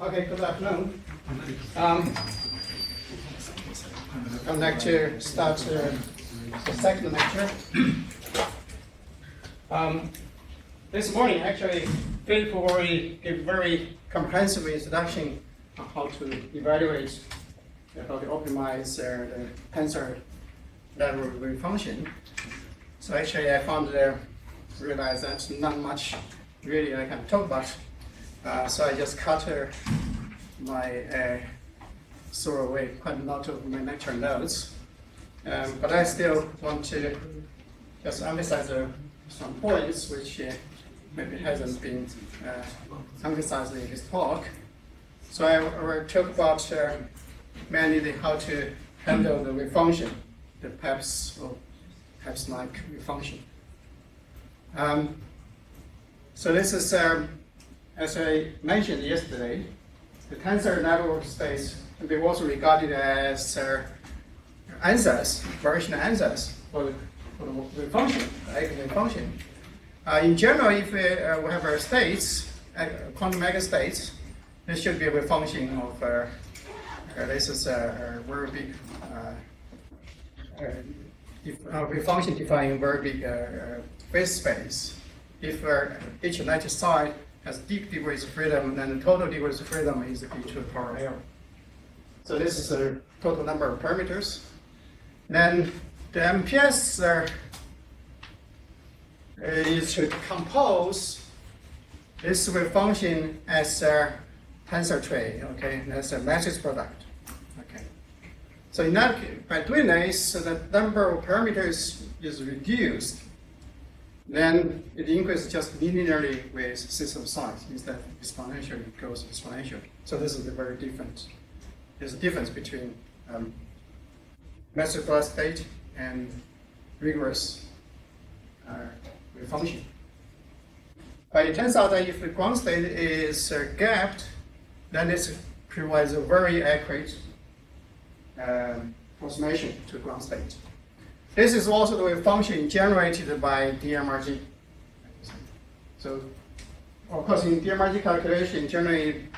Okay, good afternoon. Um, I'd like to start uh, the second lecture. Um, this morning, actually, Philip already gave very comprehensive introduction on how to evaluate, uh, how to optimize uh, the tensor level function. So actually, I found uh, realized that's not much really I can talk about. Uh, so I just cut my uh, throw away quite a lot of my lecture notes. Um, but I still want to just emphasize some points which uh, maybe hasn't been uh, emphasized in this talk. So I will talk about uh, mainly how to handle the wave function, the PEPs or PEPs-like wave function. Um, so this is, um, as I mentioned yesterday, the tensor network space can be also regarded as uh, ansatz, version ansatz for the, for the function, right, the function. Uh, in general, if we, uh, we have our states, uh, quantum megastates, this should be a function of, uh, uh, this is a, a very big, uh, uh, function defining very big phase space. If each lattice side has deep degrees of freedom, then the total degrees of freedom is e to the power L. So this is the total number of parameters. Then the MPS uh, is to compose this wave function as a tensor tree, okay, as a matrix product. Okay. So in that, by doing this, the number of parameters is reduced then it increases just linearly with system size instead of exponentially it goes exponentially. So this is a very different. There's a difference between um, master state and rigorous uh, function. But it turns out that if the ground state is uh, gapped, then it provides a very accurate um, approximation to ground state. This is also the wave function generated by DMRG. So, of course, in DMRG calculation, generally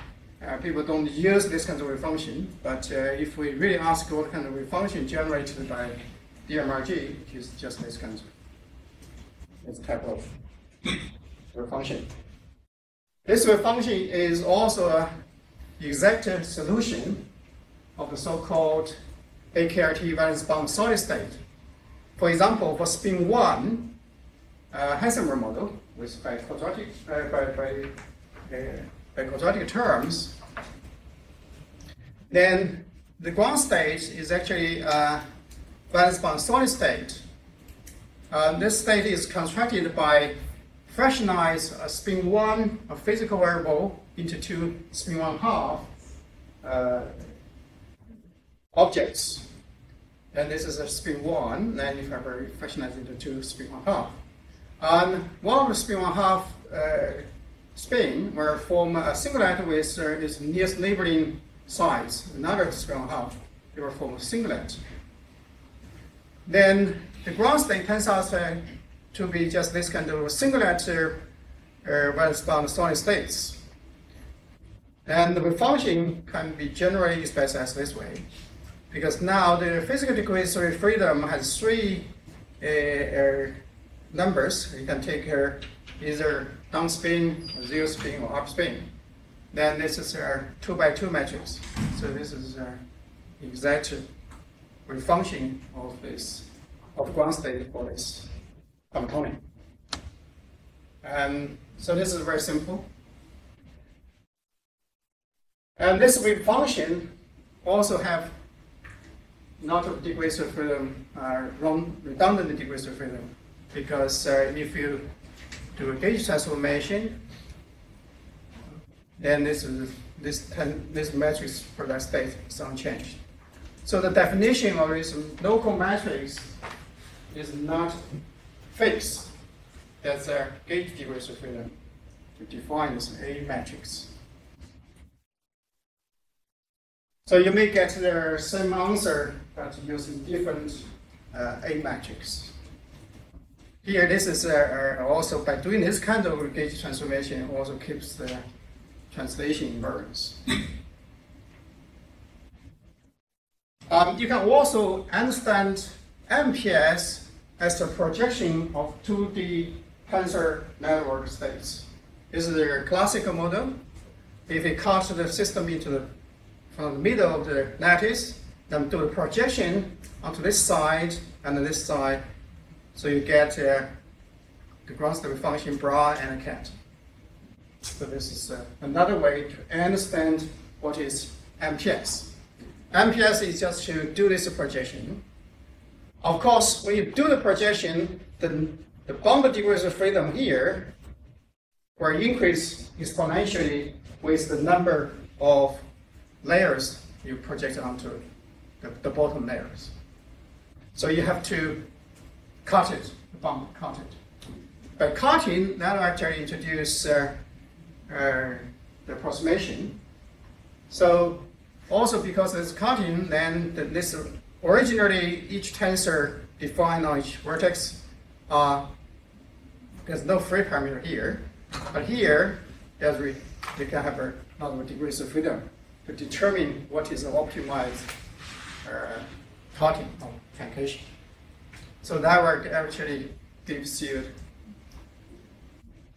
uh, people don't use this kind of wave function, but uh, if we really ask what kind of wave function generated by DMRG, it is just this kind of this type of wave function. This wave function is also an exact solution of the so-called AKLT valence bond solid state. For example, for spin one, uh, Heisenberg model with biquadratic uh, by, by, uh, biquadratic terms, then the ground state is actually a valence bond solid state. Uh, this state is constructed by fractionize a spin one, a physical variable, into two spin one half uh, objects. And this is a spin one, then if I fractionize into two spin one half. And one of the spin one half uh, spin will form a singlet with uh, its nearest neighboring sides, another spin one half, it will form a singlet. Then the ground state turns out uh, to be just this kind of singlet uh, valence bond solid states. And the function can be generally expressed as this way because now the physical degree of freedom has three uh, uh, numbers. You can take uh, either down spin, zero spin, or up spin. Then this is a two by two matrix. So this is uh, exact function of this of ground state for this component. And so this is very simple. And this wave function also have not of degrees of freedom are redundant degrees of freedom. Because uh, if you do a gauge transformation, then this this this matrix for that state is unchanged. So the definition of this local matrix is not fixed. That's a gauge degrees of freedom to define this A matrix. So you may get the same answer, but using different uh, A matrix. Here, this is uh, uh, also by doing this kind of gauge transformation, also keeps the translation invariance. um, you can also understand MPS as a projection of 2D tensor network states. This is a classical model. If you cut the system into the from the middle of the lattice, then do the projection onto this side and this side, so you get uh, the ground state function bra and a ket. So this is uh, another way to understand what is MPS. MPS is just to do this projection. Of course, when you do the projection, then the bounded degrees of freedom here will increase exponentially with the number of layers you project onto the, the bottom layers. So you have to cut it, bound, cut it. By cutting, will actually introduce uh, uh, the approximation. So also because it's cutting, then the, this originally each tensor defined on each vertex, uh, there's no free parameter here, but here there's re, you can have a lot of degrees of freedom to determine what is the optimized uh, cutting of truncation. So that work actually gives you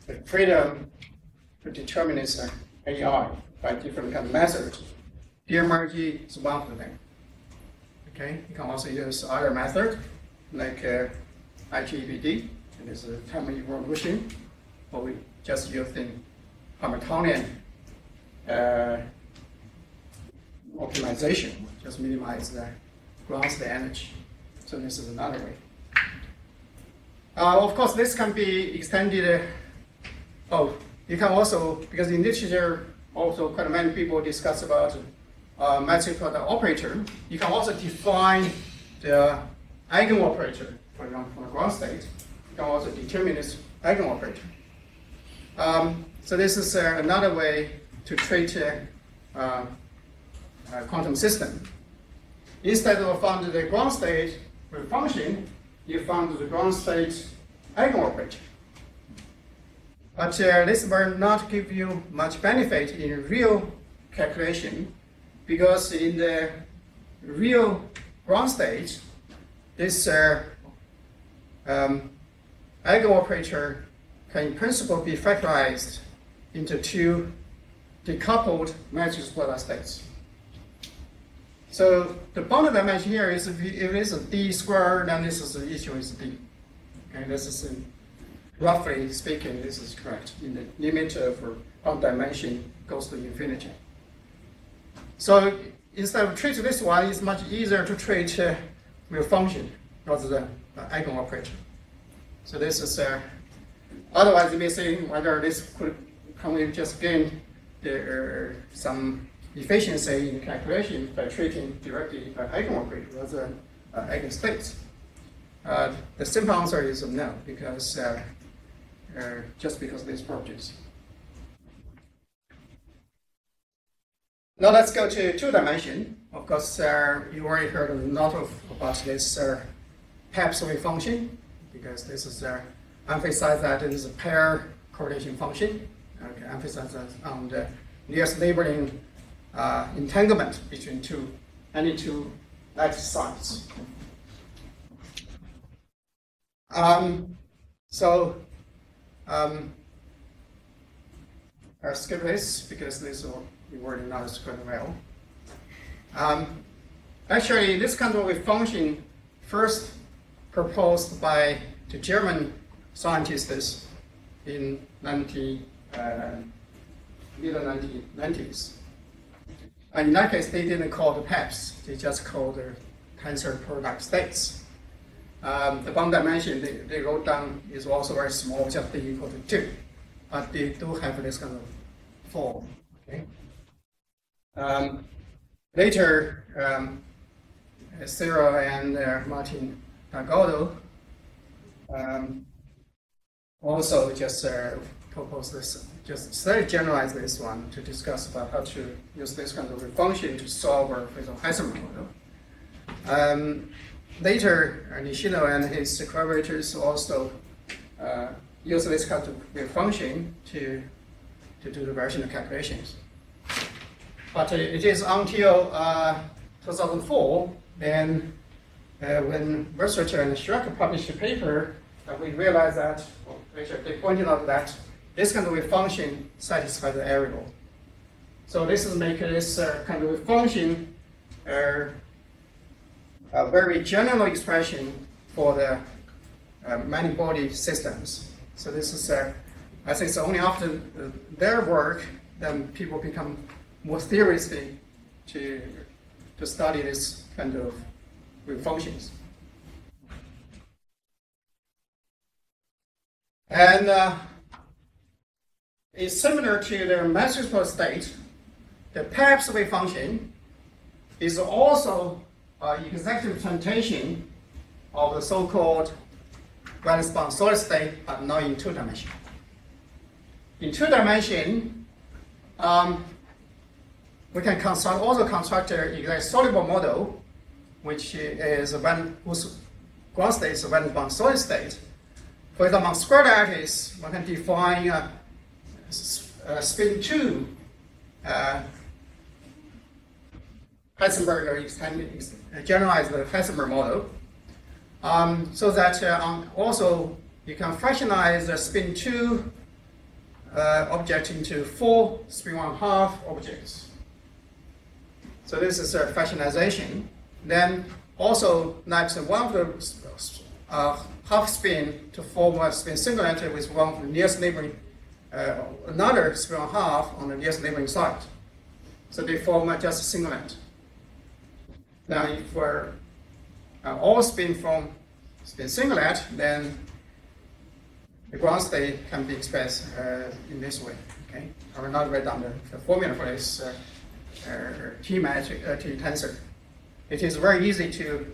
the freedom to determine its uh, AI by different kind of methods. DMRG is one of them. Okay, you can also use other method like uh, iTEBD, and this is time evolution, or we just using Hamiltonian uh, optimization, just minimize the ground state energy. So this is another way. Uh, of course, this can be extended. Uh, oh, you can also, because in literature, also quite many people discuss about uh, matrix product operator. You can also define the eigenoperator, for example, for the ground state. You can also determine this eigenoperator. Um, so this is uh, another way to treat uh, quantum system. Instead of find the ground state with function, you found the ground state eigenoperator. But uh, this will not give you much benefit in real calculation because in the real ground state, this uh, um, eigenoperator can in principle be factorized into two decoupled matrix product states. So the bounded dimension here is if it is a d squared, then this is the issue is d. Okay, this is in, roughly speaking, this is correct. In the limit of bound dimension goes to infinity. So instead of treat this one, it's much easier to treat uh, with function rather than uh, eigenoperator. So this is, uh, otherwise may say whether this could, can we just gain the, uh, some efficiency in calculation by treating directly by eigenoperator rather than uh, eigenstates. Uh, the simple answer is no, because uh, uh, just because of these properties. Now let's go to two dimension. Of course, uh, you already heard a lot of about this uh, function, because this is uh, emphasize that it is a pair correlation function. Okay, emphasize that on the nearest neighboring uh, entanglement between two any two lattice sides. Um, so um, I'll skip this because this will be worded not quite well. Um, actually, this kind of a function first proposed by the German scientists in 19, uh, mid 1990s. And in that case, they didn't call the PEPs, they just called the tensor product states. Um, the bound dimension they, they wrote down is also very small, just equal to 2. But they do have this kind of form. Okay? Um, later, um, and uh, Martin Delgado um, also just uh, proposed this just slightly generalize this one to discuss about how to use this kind of function to solve Friedel Heisenberg model. Um, later, uh, Nishino and his collaborators also uh, use this kind of function to to do the variational calculations. But it is until uh, 2004, then uh, when Verstraete and Cirac published a paper, uh, we realized that, well, they pointed out that this kind of a function satisfies the variable. So this is make this uh, kind of a function uh, a very general expression for the uh, many body systems. So this is, uh, I think, it's only after their work then people become more seriously to to study this kind of functions. And it's similar to the mathematical state. The PEPS wave function is also an exact representation of the so-called valence bond solid state, but not in two dimension. In two dimension, um, we can construct, also construct a exact soluble model, which is one whose ground state is a valence bond solid state. For example, on square lattice, one can define a spin two uh, Heisenberg generalize the Heisenberg model, um, so that uh, um, also you can fractionize the spin two uh, object into four spin one half objects. So this is a fractionization. Then also next one of the uh, half spin to form a spin singlet with one of the nearest neighboring, uh, another spin half on the nearest neighboring side. So they form just a singlet. Now if uh, all spin from spin singlet, then the ground state can be expressed uh, in this way. Okay, I will not write down the, the formula for this. Uh, uh, T matrix, uh, T tensor. It is very easy to,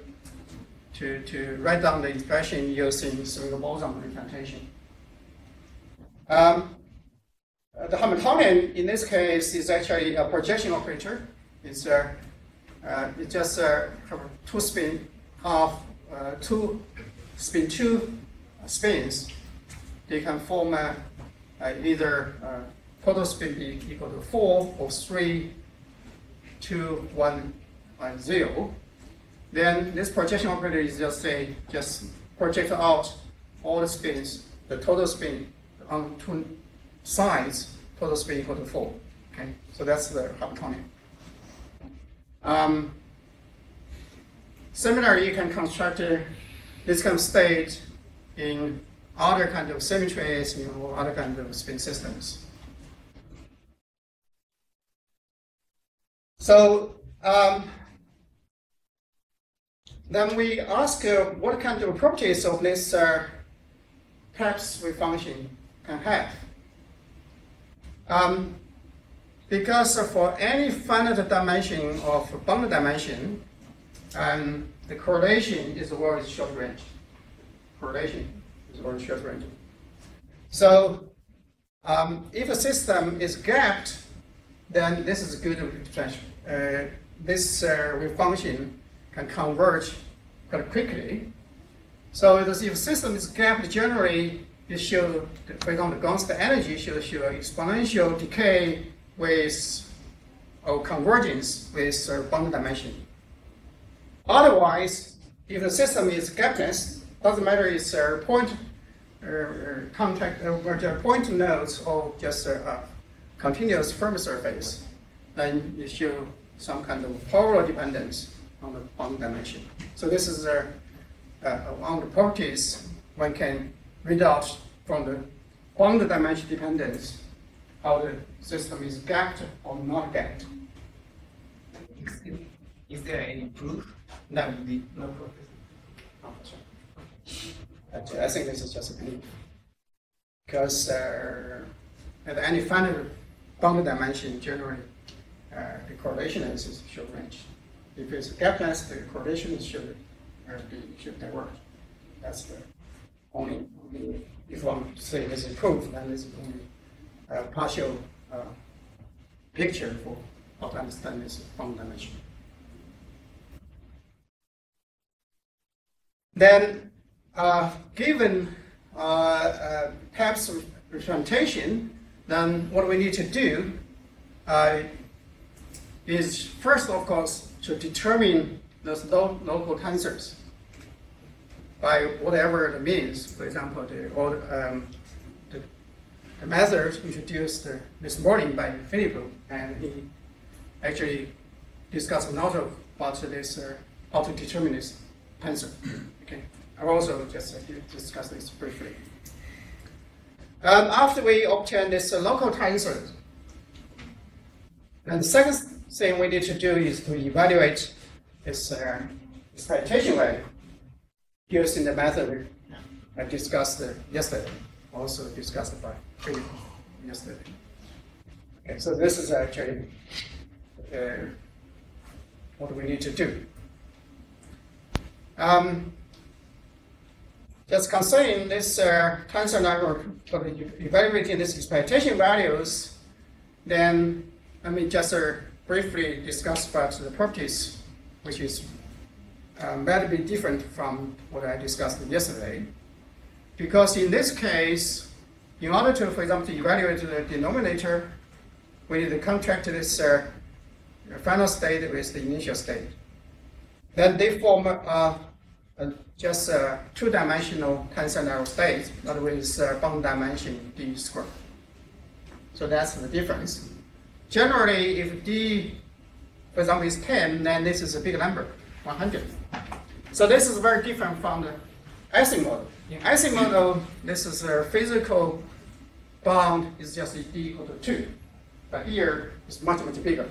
to, to write down the expression using the boson representation. Um, uh, the Hamiltonian in this case is actually a projection operator. It's, uh, uh, it's just uh, two spin of uh, two spin two spins. They can form either total spin equal to four or three, two, one, and zero. then this projection operator is just say, just project out all the spins, the total spin on two sides, total spin equal to four. Okay, so that's the Hamiltonian. Um, similarly, you can construct this kind of state in other kind of symmetries, you know, other kind of spin systems. So um, then we ask uh, what kind of properties of this uh, PEPS wave function can have. Um, because for any finite dimension of bounded dimension, um, the correlation is always short range. Correlation is always short range. So um, if a system is gapped, then this is a good representation uh, this uh, function can converge quite quickly. So if a system is gapped generally, it should, for example, the constant energy should show exponential decay with or convergence with a bounded dimension. Otherwise, if the system is gapless, doesn't matter it's a point uh, contact uh, point nodes or just a, continuous Fermi surface, then you show some kind of polar dependence on the bounded dimension. So this is uh, one of the properties one can out from the bounded dimension dependence how the system is gapped or not gapped. Is there any proof? No, no proof. Actually, I think this is just a belief. Because uh, at any finite bounded dimension, generally uh, the correlation is short range. If it's gapless, the correlation should uh, be should diverge. That's the only if one say this is proof, then this is only a partial uh, picture for how to understand this from dimension. Then, uh, given uh, uh, representation, then what we need to do uh, is first, of course, to determine those lo- local tensors by whatever means. For example, the, all, um, the, the method introduced uh, this morning by Philip, and he actually discussed a lot about this uh, how to determine this tensor. Okay, I will also just uh, discuss this briefly. Um, after we obtain this uh, local tensor, and the second thing we need to do is to evaluate this uh, expectation value using the method I discussed yesterday, also discussed by yesterday. Okay, so this is actually uh, what we need to do. Um, just concerning this uh, tensor network evaluating these expectation values, then let me just uh, briefly discuss about the properties, which is um, very bit different from what I discussed yesterday. Because in this case, in order to, for example, to evaluate the denominator, we need to contract this uh, final state with the initial state. Then they form uh, uh, just a two-dimensional tensor network state, that with uh, bound dimension d squared. So that's the difference. Generally, if d, for example, is 10, then this is a big number, 100. So this is very different from the Ising model. In Ising model, this is a physical bound is just d equal to 2. But here, it's much, much bigger.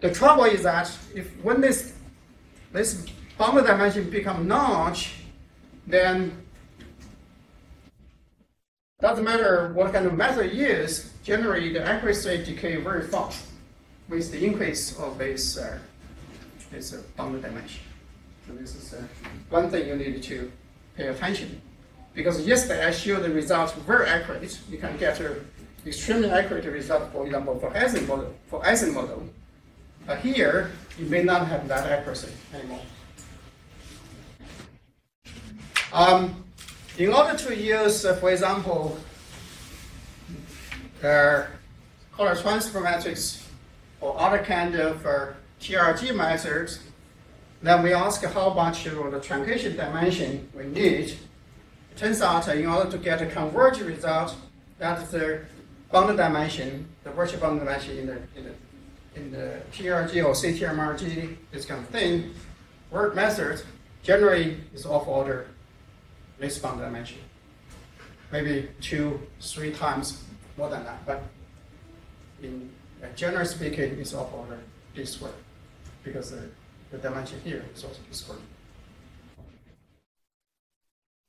The trouble is that if when this this bounded dimension become large, then doesn't matter what kind of method you use, generally the accuracy decay very fast with the increase of this uh, this a bounded dimension. So this is uh, one thing you need to pay attention. Because yesterday I showed the results very accurate. You can get an extremely accurate result, for example, for Ising model. For Ising model, but here, you may not have that accuracy anymore. Um, in order to use, uh, for example, uh, corner transfer matrix or other kind of uh, TRG methods, then we ask how much of the truncation dimension we need. It turns out in order to get a converged result, that's the bounded dimension, the virtual bounded dimension in the, in the in the TRG or CTMRG, this kind of thing, work method generally is of order least bound dimension. Maybe two, three times more than that, but in uh, generally speaking, it's of order d squared because the, the dimension here is also d squared.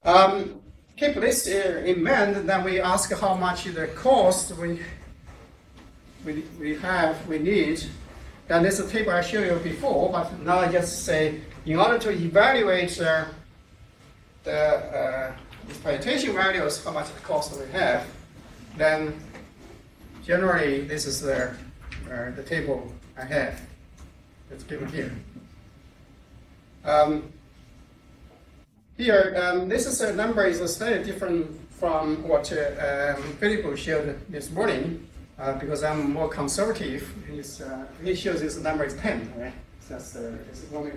Um, keep this uh, in mind, then we ask how much the cost we we, we have, we need. And this table I showed you before, but now I just say, in order to evaluate uh, the uh, expectation values, how much the cost we have, then generally this is the, uh, the table I have. It's given here. Um, here, um, this is a number is slightly different from what uh, um, showed this morning uh, because I'm more conservative, is, uh, he shows this number is 10, right? That's uh, it's only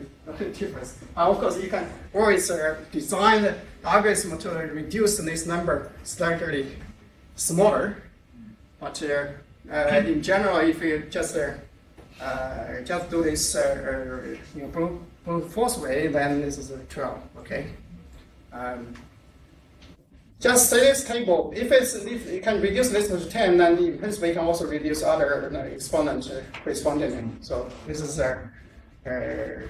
difference. Uh, of course, you can always uh, design the algorithm to reduce this number slightly smaller. But uh, uh, in general, if you just uh, uh, just do this uh, uh, you know, brute, force way, then this is a 12, okay? Um, just say this table, if, it's, if you can reduce this to 10, then in principle you can also reduce other uh, exponents uh, correspondingly. So this is a, uh,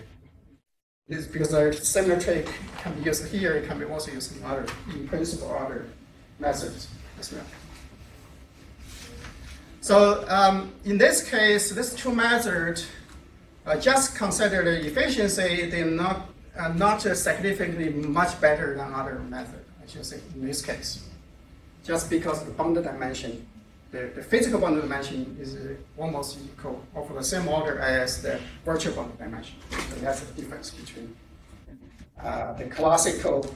this because a similar trick can be used here, it can be also used in other, in principle, other methods as well. So um, in this case, these two methods uh, just consider the efficiency, they're not, uh, not significantly much better than other methods I should say, in this case. Just because the bounded dimension, the, the physical bounded dimension is uh, almost equal, for the same order as the virtual bounded dimension. So that's the difference between uh, the classical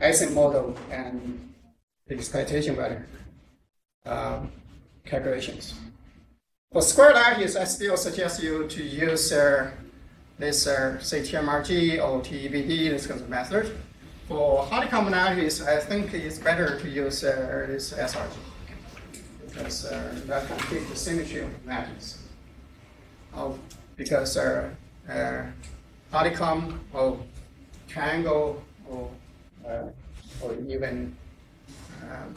Ising model and the expectation value. um, calculations. For square lattice, I still suggest you to use uh, this uh, say TMRG or TEBD, this kind of method. For honeycomb lattice, I think it's better to use uh, this SRG because uh, that can keep the symmetry of the lattice. Oh, because uh, uh, honeycomb or triangle or uh, or even um,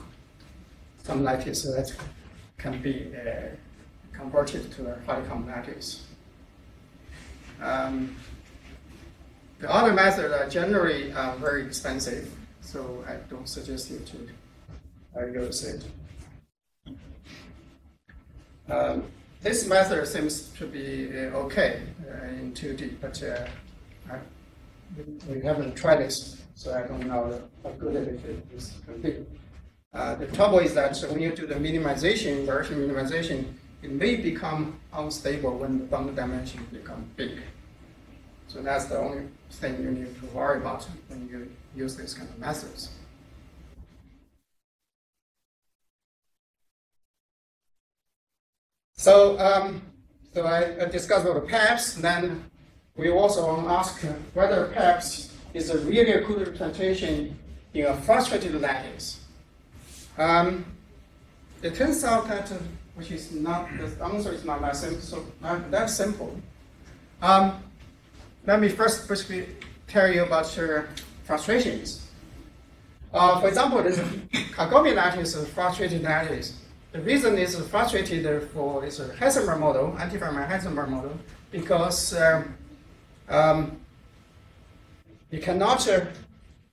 some lattice that can be uh, converted to a honeycomb lattice. Um, the other methods are generally uh, very expensive, so I don't suggest you to use it. Um, this method seems to be uh, okay uh, in 2D, but uh, I, we haven't tried this, so I don't know how good it is. Uh, the trouble is that when you do the minimization, version minimization, it may become unstable when the boundary dimension become big. So that's the only thing you need to worry about when you use these kind of methods. So, um, so I, I discussed about the PEPs, then we also want to ask whether PEPs is a really good representation in a frustrated lattice. Um, it turns out that, uh, which is not, the answer is not that simple, so not that simple. Um, let me first briefly tell you about your frustrations. Uh, for example, this Kagome lattice is a frustrated lattice. The reason it's frustrated for this Heisenberg model, anti-Feynman Heisenberg model, because um, um, you cannot uh,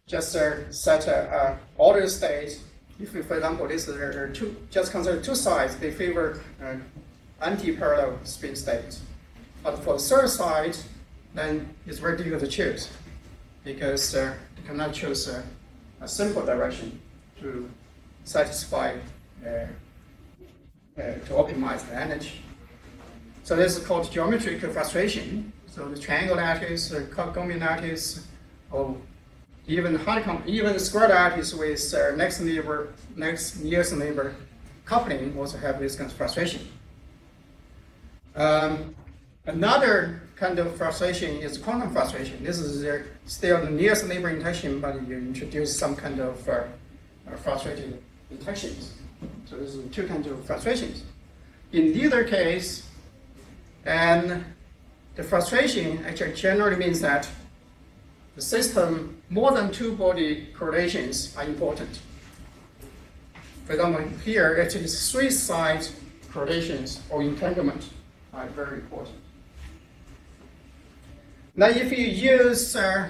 just uh, set a, a ordered state if, for example, this are two, just consider two sides, they favor uh, anti-parallel spin state. But for the third side, then it's very difficult to choose because uh, you cannot choose uh, a simple direction to satisfy, uh, uh, to optimize the energy. So this is called geometric frustration. So the triangle lattice, or Kagome lattice, or even honeycomb, even square lattice with uh, next neighbor, next nearest neighbor coupling also have this kind of frustration. Um, another kind of frustration is quantum frustration. This is uh, still the nearest neighbor interaction, but you introduce some kind of uh, uh frustrated interactions. So this is two kinds of frustrations. In either case, and the frustration actually generally means that the system, more than two body correlations are important. For example, here actually three side correlations or entanglement are very important. Now if you use uh,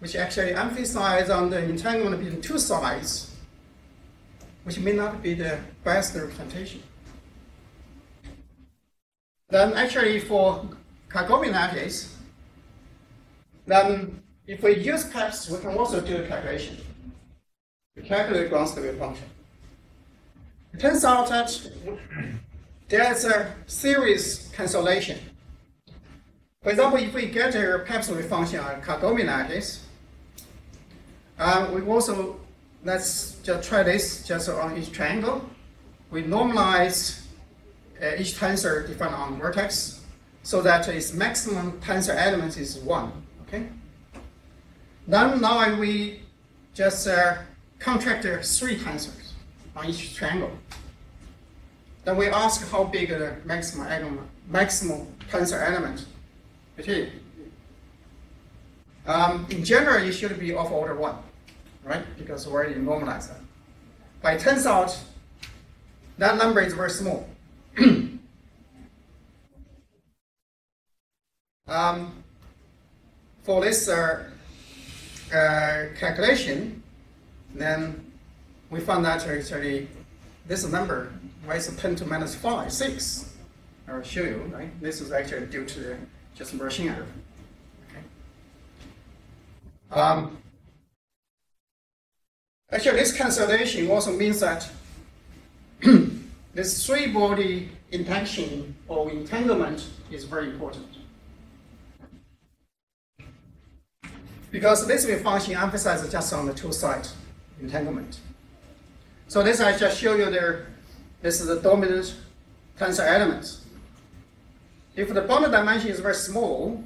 which actually emphasize on the entanglement between two sides, which may not be the best representation. Then actually for Kagome lattice, then if we use PEPs, we can also do a calculation. We calculate ground stability function. It turns out that there's a series cancellation. For example, if we get a PEP function on Kagome lattice, uh, we also, let's just try this just on each triangle. We normalize uh, each tensor defined on vertex so that its maximum tensor element is 1. Okay. Then now we just uh, contract three tensors on each triangle. Then we ask how big the maximum element, maximum tensor element it is. Um, in general, it should be of order one, right? Because we already normalized that. But it turns out that number is very small. um, for this uh, calculation, then we found that actually this number is 10 to minus 5, 6. I will show you, right? This is actually due to just machine error. Okay. Um, actually, this cancellation also means that this three-body interaction or entanglement is very important. Because this wave function emphasizes just on the two-side entanglement. So this I just show you there. This is the dominant tensor elements. If the bond dimension is very small,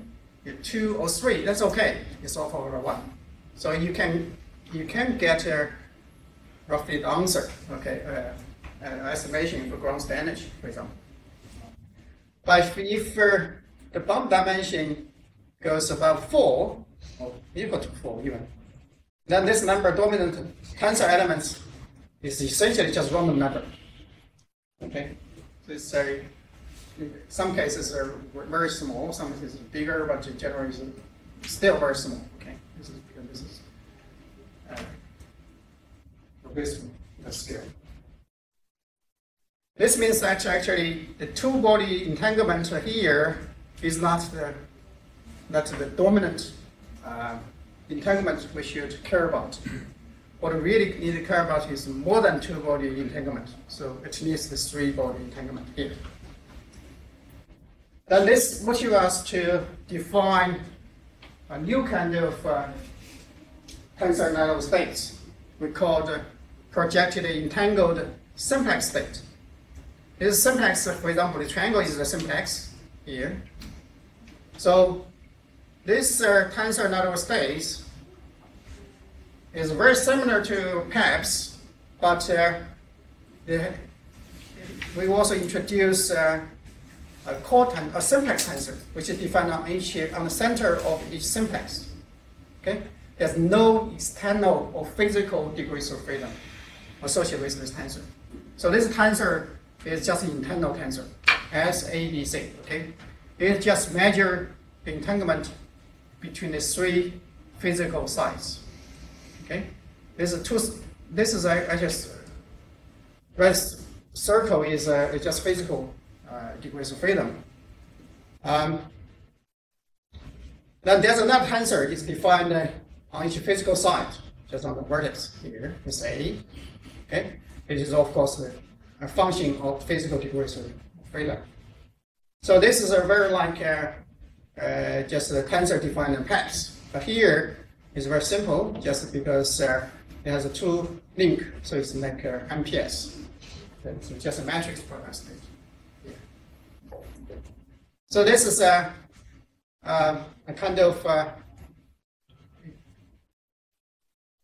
two or three, that's okay. It's all over one. So you can you can get a roughly the answer. Okay, uh, uh, estimation for ground energy, for example. But if, if uh, the bond dimension goes above four, or equal to four even, then this number dominant tensor elements is essentially just random number. Okay, so it's a, some cases are very small, some cases bigger, but generally it's still very small. Okay, this is because this is uh, abysmal the scale. This means that actually the two-body entanglement here is not the not the dominant uh, entanglement we should care about. What we really need to care about is more than two-body entanglement. So it needs this three-body entanglement here. Then this motivates us to define a new kind of uh, tensor states. We call the projected entangled simplex state. This simplex, for example, the triangle is the simplex here. So this uh, tensor network space is very similar to PEPS, but uh, the, we also introduce uh, a coten, a simplex tensor, which is defined on each on the center of each simplex. Okay, there's no external or physical degrees of freedom associated with this tensor. So this tensor is just an internal tensor, SADC. Okay, it just measure entanglement between the three physical sides. Okay, this is two. This is I, I just red circle is uh, just physical uh, degrees of freedom. Um, then there's another tensor. It's defined uh, on each physical side, just on the vertex here. It's A. Okay, it is of course a function of physical degrees of freedom. So this is a very like uh, uh, just a tensor defined in PEPS. But here it's very simple, just because uh, it has a two link, so it's like uh, MPS. So just a matrix state. Yeah. So this is a, um, a kind of uh,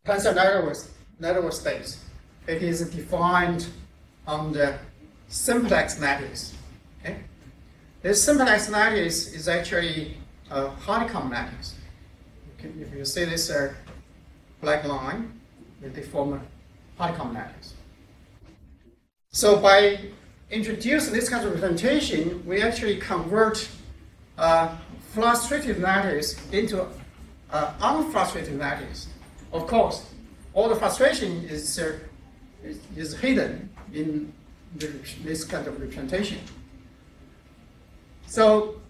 tensor network, network space. It is defined on the simplex lattice. This simplex lattice is actually a honeycomb lattice. If you see this uh, black line, they form a honeycomb lattice. So by introducing this kind of representation, we actually convert a frustrated lattice into an unfrustrated lattice. Of course, all the frustration is, uh, is hidden in this kind of representation. So,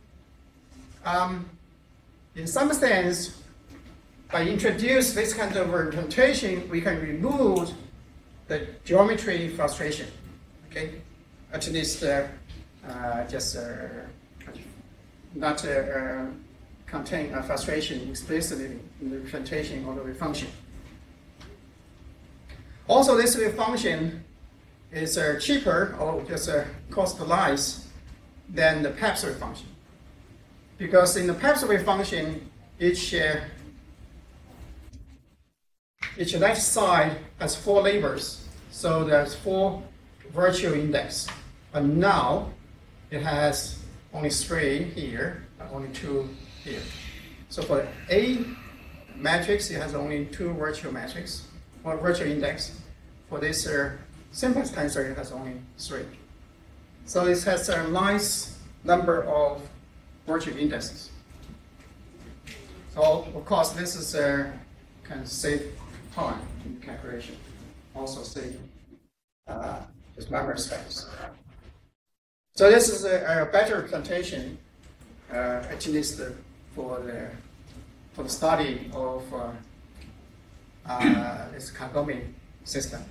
um, in some sense, by introduce this kind of representation, we can remove the geometry frustration. Okay, at least uh, uh, just uh, not uh, uh, contain a frustration explicitly in the representation of the wave function. Also, this wave function is uh, cheaper or just cost less than the PEPS function. Because in the PEPS function, each, uh, each left side has four labels. So there's four virtual index. But now it has only three here, only two here. So for A matrix, it has only two virtual matrix, or virtual index. For this uh, simplex tensor, it has only three. So it has a nice number of virtual indexes. So of course, this is a kind of save time in calculation. Also save uh, memory space. So this is a, a better representation, uh, at least for the for the study of uh, uh, this Kagome system.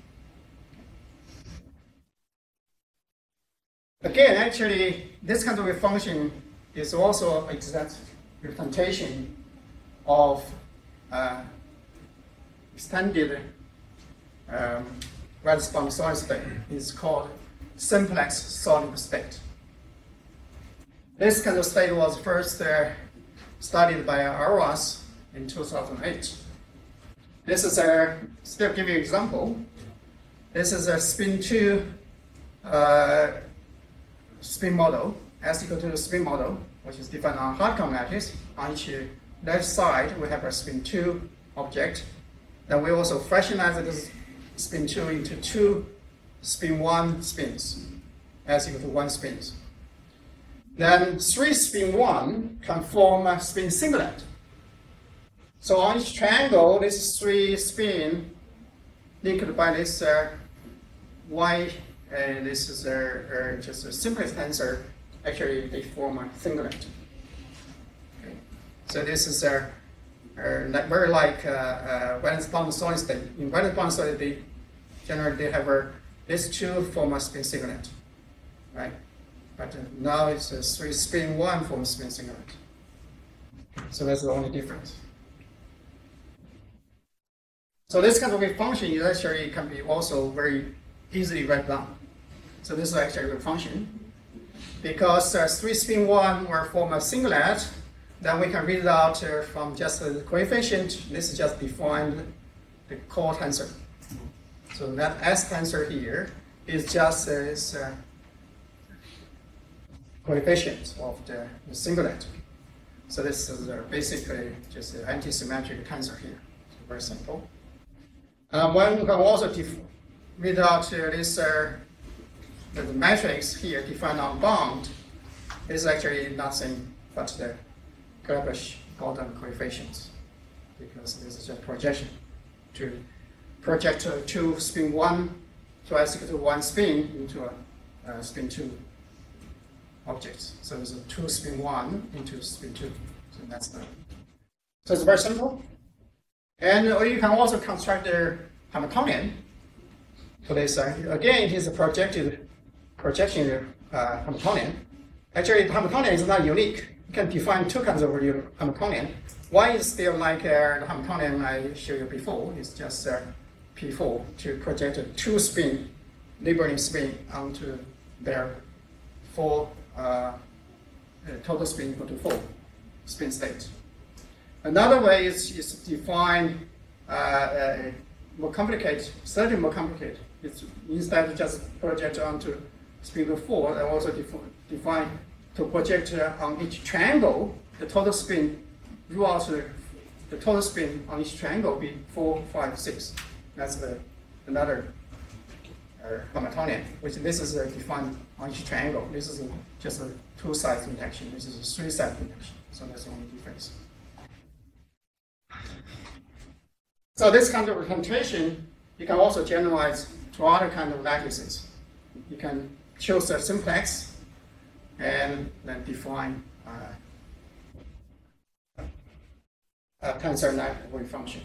Again, actually, this kind of a function is also exact representation of uh, extended um, solid state It's called simplex solid state. This kind of state was first uh, studied by Arovas in 2008. This is a, still give you an example. This is a spin 2 uh, spin model, S equal to the spin model, which is defined on Harcon lattice. On each left side, we have a spin 2 object. Then we also fractionalize this spin 2 into two spin 1 spins, S equal to 1 spins. Then 3 spin 1 can form a spin singlet. So on each triangle, this three spin linked by this uh, y, uh, this is uh, uh, just a simplest tensor. Actually, they form a singlet. Okay. So this is a like, very like uh, uh, valence bond solid state. In valence bond solid, they generally they have a, these two form a spin singlet, right? But uh, now it's a three spin one form spin singlet. So that's the only difference. So this kind of function actually can be also very easily write down. So this is actually a function. Because uh, 3 spin 1 will form a singlet, then we can read it out uh, from just the coefficient. This is just defined the core tensor. So that S tensor here is just this uh, coefficient of the, the singlet. So this is uh, basically just an anti-symmetric tensor here. So very simple. Um, one can also read out uh, this uh, the matrix here defined on bound is actually nothing but the Grabish Gordon coefficients because this is just projection to project uh, two spin one s equal to one spin into a uh, spin two objects. So it's a two spin one into spin two. So that's the so it's very simple. And you can also construct the Hamiltonian for this. Uh, again, it is a projected projection uh, Hamiltonian. Actually, Hamiltonian is not unique. You can define two kinds of Hamiltonian. One is still like uh, the Hamiltonian I showed you before. It's just uh, P4 to project a two spin, neighboring spin onto their four uh, total spin equal to four spin state. Another way is, to define uh, more complicated, slightly more complicated. It's instead just project onto spin 4, I also defi define to project on each triangle, the total spin, rule out the, the total spin on each triangle be 4, 5, 6. That's the, another uh, Hamiltonian, which this is uh, defined on each triangle. This is just a two-side induction. This is a three side induction. So that's the only difference. So this kind of representation, you can also generalize to other kind of lattices. You can choose a simplex and then define uh, a tensor wave function.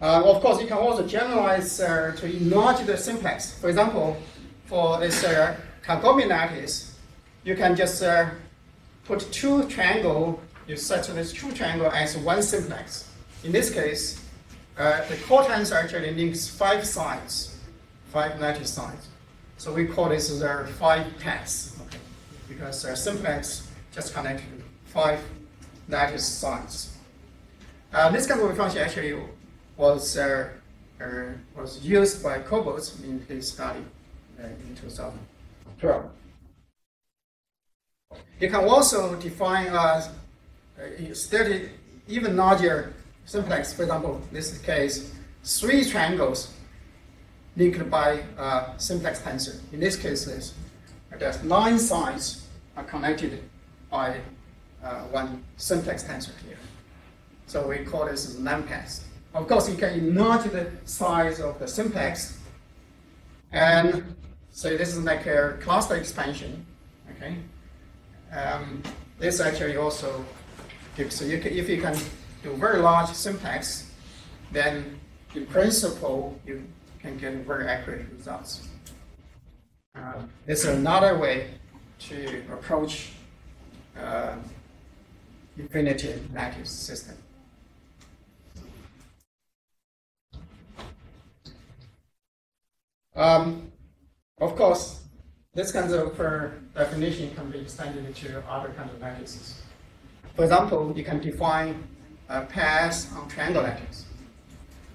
Uh, of course, you can also generalize uh, to enlarge the simplex. For example, for this uh, Kagome lattice, you can just uh, put two triangle you set this true triangle as one simplex. In this case, uh, the core tensor actually links five sides, five lattice sides. So we call this the five PESS, okay? because uh, simplex just connected five lattice sides. Uh, this kind of function actually was uh, uh, was used by Corboz in his study uh, in 2012. You can also define a uh, study even larger simplex, for example, in this case, three triangles linked by a simplex tensor. In this case, there's, nine sides are connected by uh, one simplex tensor here. So we call this NumPath. Of course, you can enlarge the size of the simplex, and so this is like a cluster expansion. Okay, um, this actually also gives. so you can, if you can do very large simplex, then in principle, you can get very accurate results. Uh, it's another way to approach uh, infinity lattice system. Um, of course, this kind of uh, definition can be extended to other kinds of lattices. For example, you can define a PESS on triangle lattice.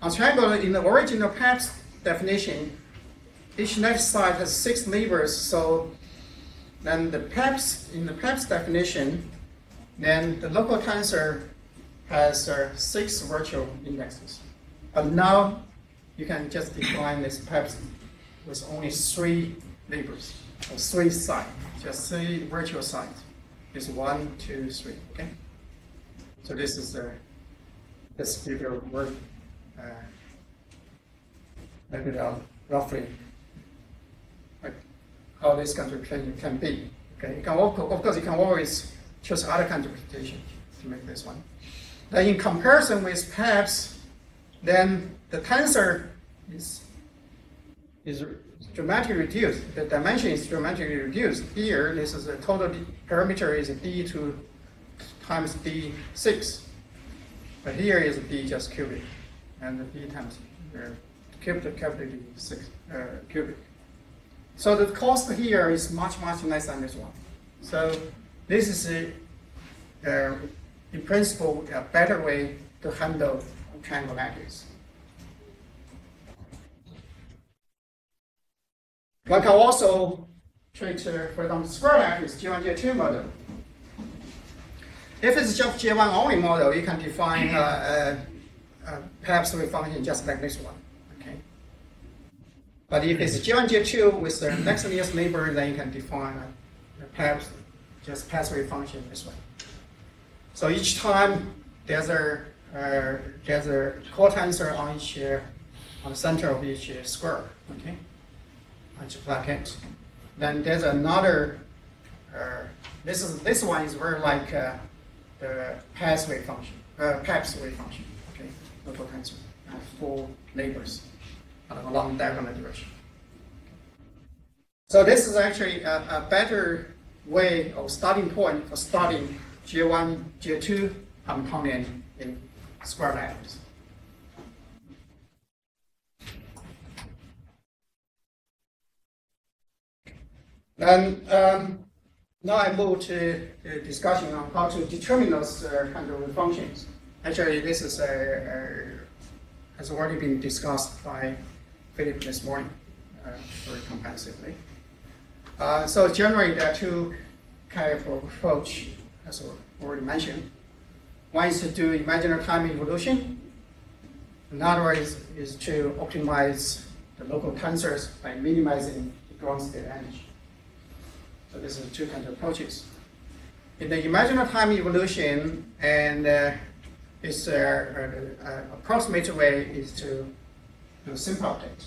On triangle, in the original path definition, each lattice side has six neighbors, so then the PEPS, in the PEPS definition, then the local tensor has uh, six virtual indexes. But now you can just define this PEPS with only three neighbors, or three sides, just three virtual sides. It's one, two, three, okay? So this is the, this give word, uh, maybe uh, roughly like how this of can, be. Okay, you can of course you can always choose other of to make this one. Then in comparison with PEPS, then the tensor is is dramatically reduced. The dimension is dramatically reduced. Here, this is the total parameter is d to times d6. But here is d just cubic, and d times uh, cubic capital d6 uh, cubic. So the cost here is much, much less than this one. So this is, a, uh, in principle, a better way to handle triangle lattice. One can also treat, uh, for example, square lattice J1, J2 model. If it's just J1 only model, you can define uh, uh, uh, perhaps wave function just like this one. But if it's J1, J2 with the next nearest neighbor, then you can define uh, perhaps just PESS wave function this way. So each time there's a uh, there's a core tensor on each uh, on the center of each uh, square. Okay, on each plaquette. Then there's another. Uh, this is this one is very like uh, the PESS wave function, uh, wave function. Okay, local tensor four neighbors along diagonal direction. So this is actually a, a better way of starting point for studying J1, J2 Hamiltonian in square lattice. Then um, now I move to the discussion on how to determine those uh, kind of functions. Actually, this is uh, uh, has already been discussed by Philip this morning uh, very comprehensively. Uh, so generally, there are two kind of approach, as I already mentioned. One is to do imaginary time evolution. Another is, is to optimize the local tensors by minimizing the ground state energy. So these are two kinds of approaches. In the imaginary time evolution, and uh, its uh, uh, uh, approximate way is to simple update.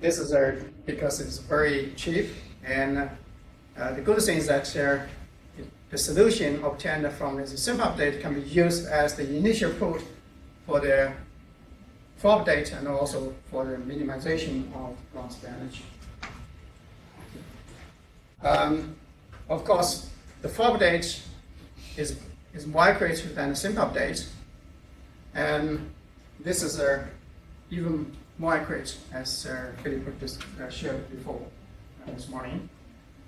This is because it's very cheap, and uh, the good thing is that uh, the solution obtained from this simple update can be used as the initial put for the full update and also for the minimization of state energy. Um, of course, the full update is, is more accurate than the simple update. And this is uh, even more accurate as uh, Philip just uh, shared before uh, this morning.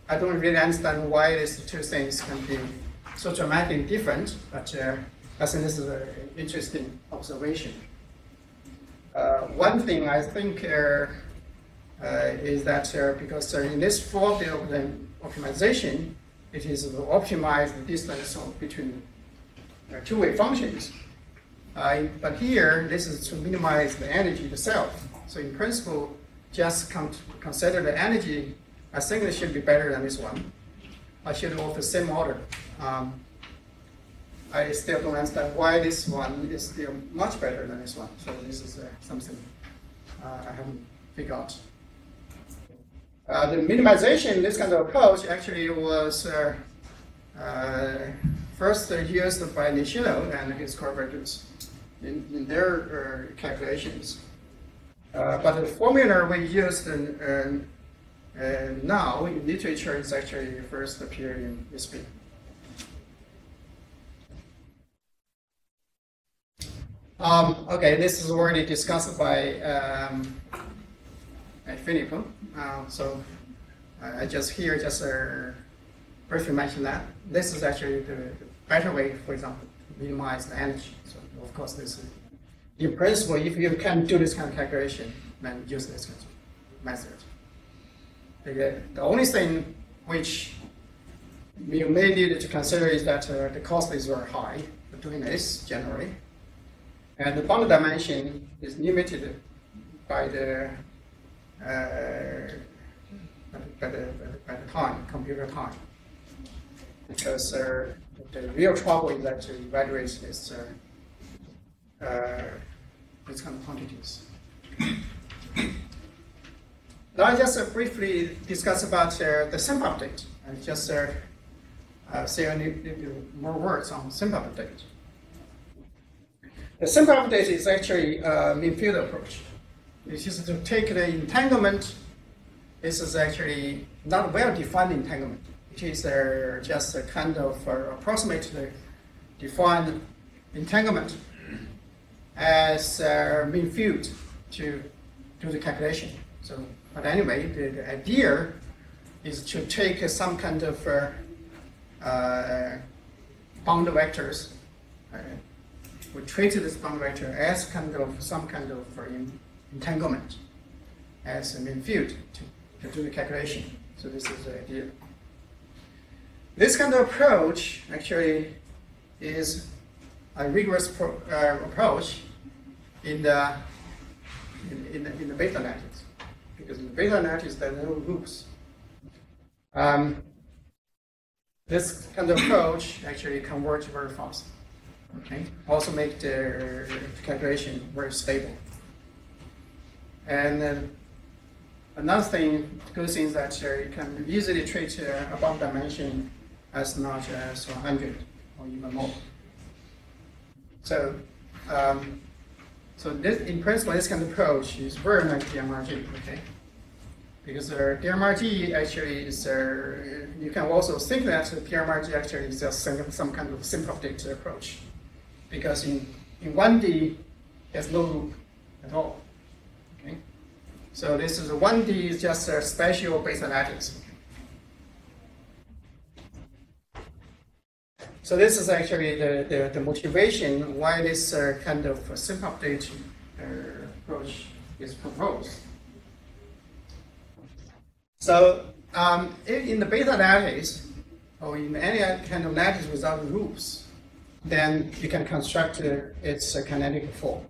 I don't really understand why these two things can be so dramatically different, but uh, I think this is an interesting observation. Uh, one thing I think uh, uh, is that uh, because in this of the optimization, it is the distance between two-way functions. Uh, but here, this is to minimize the energy itself. So in principle, just con- consider the energy. I think it should be better than this one. I should go the same order. Um, I still don't understand why this one is still much better than this one. So this is uh, something uh, I haven't figured out. Uh, the minimization, this kind of approach actually was uh, uh, first used by Nishino and his collaborators in, in their uh, calculations. Uh, but the formula we used in, uh, uh, now in literature is actually first appeared in this. Um, okay, this is already discussed by um. Uh, so I I just here just uh, briefly mention that this is actually the better way, for example, to minimize the energy. Of course, this is, in principle, if you can do this kind of calculation, then use this kind of method. The, the only thing which you may need to consider is that uh, the cost is very high for doing this generally. And the boundary dimension is limited by the, uh, by the, by the time, computer time. Because uh, the real trouble is that to evaluate this, uh, these kind of quantities. Now I just uh, briefly discuss about uh, the simple update. I just uh, uh, say a little more words on simple update. The simple update is actually a mean field approach. It's to take the entanglement. This is actually not well-defined entanglement. It is uh, just a kind of uh, approximately defined entanglement as uh, mean field to do the calculation. So, but anyway, the, the idea is to take some kind of uh, uh, bound vectors. Uh, we treat this bound vector as kind of some kind of entanglement as a mean field to, to do the calculation. So this is the idea. This kind of approach actually is a rigorous pro, uh, approach in the in, in, the, in the Bethe lattice because in the Bethe lattice there are no loops. Um, this kind of approach actually converges very fast. Okay, also make the calculation very stable. And another thing, good thing is that uh, you can easily treat uh, a dimension as large as 100 or even more. So, um, so this, in principle, this kind of approach is very like DMRG, okay? Because uh, DMRG actually is, uh, you can also think that DMRG actually is just some, some kind of update approach. Because in, in 1D, there's no loop at all, okay? So this is a 1D is just a special Bethe lattice. So this is actually the, the, the motivation why this uh, kind of uh, simple update uh, approach is proposed. So um, in, the Bethe lattice, or in any kind of lattice without loops, then you can construct uh, its uh, canonical form.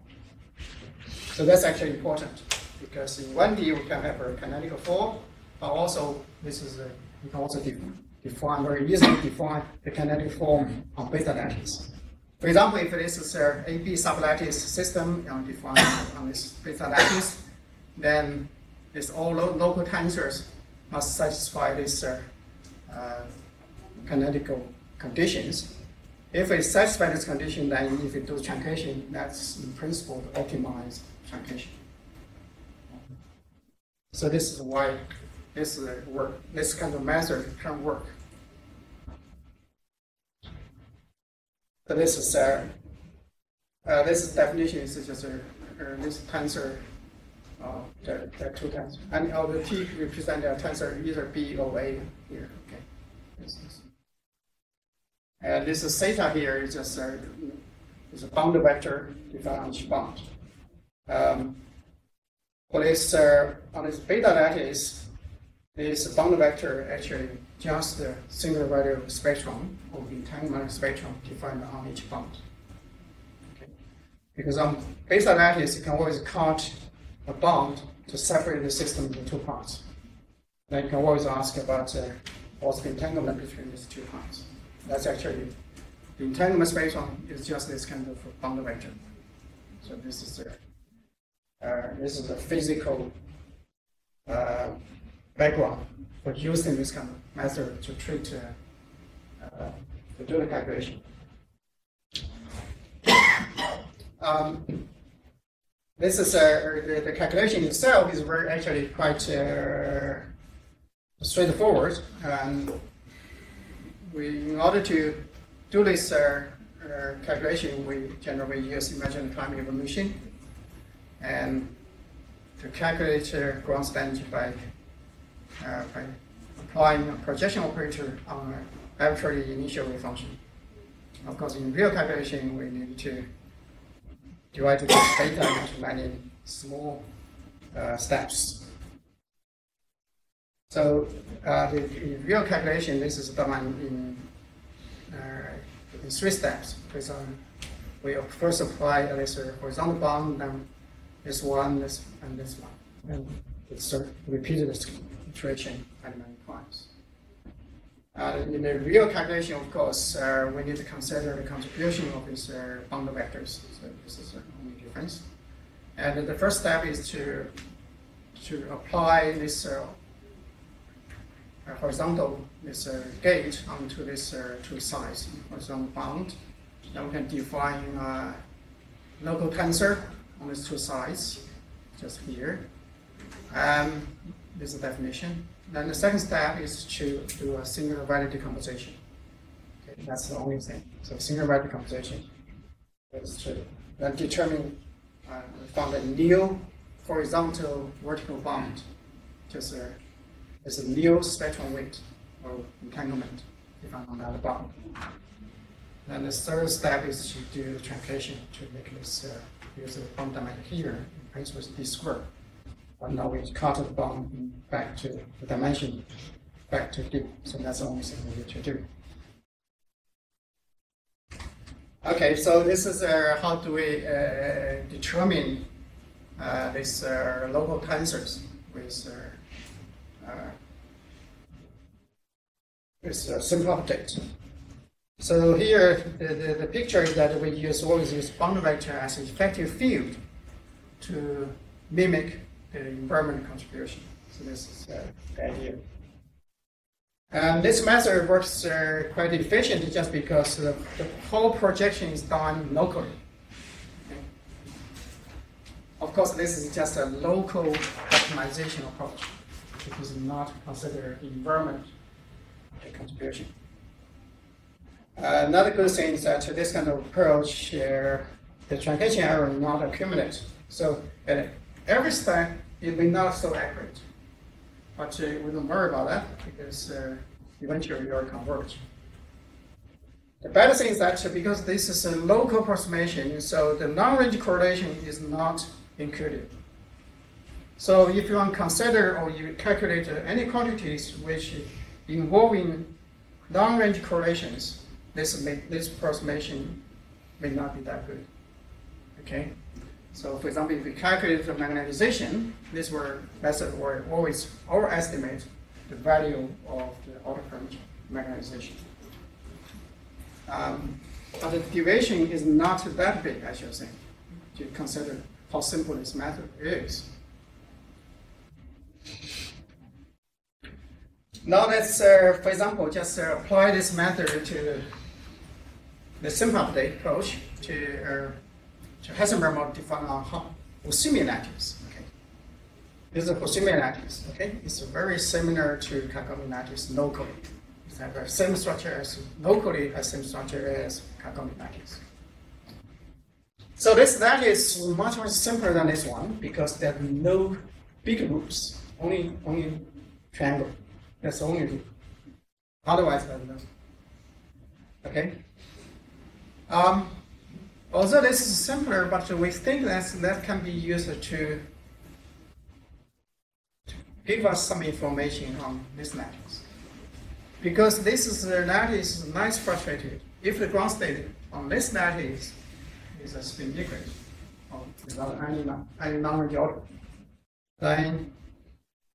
So that's actually important because in 1D we can have a canonical form, but also this is a, you can also de- define very easily define the canonical form on Bethe lattice. For example, if this is a AB sublattice system you know, defined on this beta lattice, then this all lo- local tensors must satisfy these uh, uh, canonical conditions. If it satisfies this condition, then if it does truncation, that's in principle the optimized truncation. So this is why this uh, work, this kind of method can work. So this is uh, uh, this definition is just a, uh, this tensor, uh, the, the two tensors, and all the t represent a tensor either b or a here. Okay. And this is theta here is just a, is a bound vector defined on each bound. Um, uh, on this Bethe lattice, this bound vector actually just the singular value spectrum of the entanglement spectrum defined on each bound. Okay. Because on Bethe lattice, you can always count a bound to separate the system into two parts. Then you can always ask about uh, what's the entanglement between these two parts. That's actually the entanglement spectrum is just this kind of bound vector. So this is a uh, this is a physical uh, background for using this kind of method to treat uh, uh, to do the calculation. Um, this is uh, the, the calculation itself is very actually quite uh, straightforward. Um, we, in order to do this uh, uh, calculation, we generally use imaginary time evolution. And to calculate uh, ground state by, by applying a projection operator on an arbitrary initial function. Of course, in real calculation, we need to divide the data into many small uh, steps. So uh, in real calculation, this is done in, uh, in three steps. For example, we first apply this uh, horizontal bound, then this one, this, and this one. And it's repeated many, many times. Uh, in the real calculation, of course, uh, we need to consider the contribution of these uh, bound vectors. So this is the only difference. And the first step is to to apply this uh, horizontal this uh, gate onto this uh, two sides horizontal bound. Then we can define uh, local tensor on these two sides, just here. Um, this is the definition. Then the second step is to do a singular value decomposition. Okay, that's the only thing. So singular value decomposition is to then determine uh, found a new horizontal vertical bound. Just a, it's a new spectrum weight or entanglement defined on that bound. Then the third step is to do the truncation to make this uh, use the bond dimension here, in principle d squared. But now we cut the bond back to the dimension, back to d. So that's the only thing we need to do. Okay, so this is uh, how do we uh, determine uh, these uh, local tensors with uh, uh, with uh, simple update. So here, the, the, the picture is that we use always use bound vector as an effective field to mimic the environment contribution. So this is uh, the idea. And this method works uh, quite efficient just because the, the whole projection is done locally. Of course, this is just a local optimization approach. It is not considered environment contribution. Uh, another good thing is that this kind of approach, uh, the truncation error not accumulate. So at every step, it may not so accurate. But uh, we don't worry about that because uh, eventually you'll converge. The bad thing is that because this is a local approximation, so the long-range correlation is not included. So if you want to consider or you calculate any quantities which involving long-range correlations, this may, this approximation may not be that good. Okay, so for example, if we calculate the magnetization, this were method will always overestimate the value of the outer current magnetization. Um, but the deviation is not that big, I should say, to consider how simple this method is. Now let's, uh, for example, just uh, apply this method to the simple update approach to, uh, Heisenberg defined on Husimi lattice. Okay, this is a Husimi lattice. Okay, it's very similar to Kagome lattice locally. It's have the same structure as locally, has same structure as Kagome lattice. So this lattice is much more simpler than this one because there are no big loops, only only triangle. That's the only loop. Otherwise, there's no. Okay. Um, although this is simpler, but we think that that can be used to, to give us some information on this lattice. Because this is uh, the lattice is nice frustrated. If the ground state on this lattice is a spin or without any, any non order, then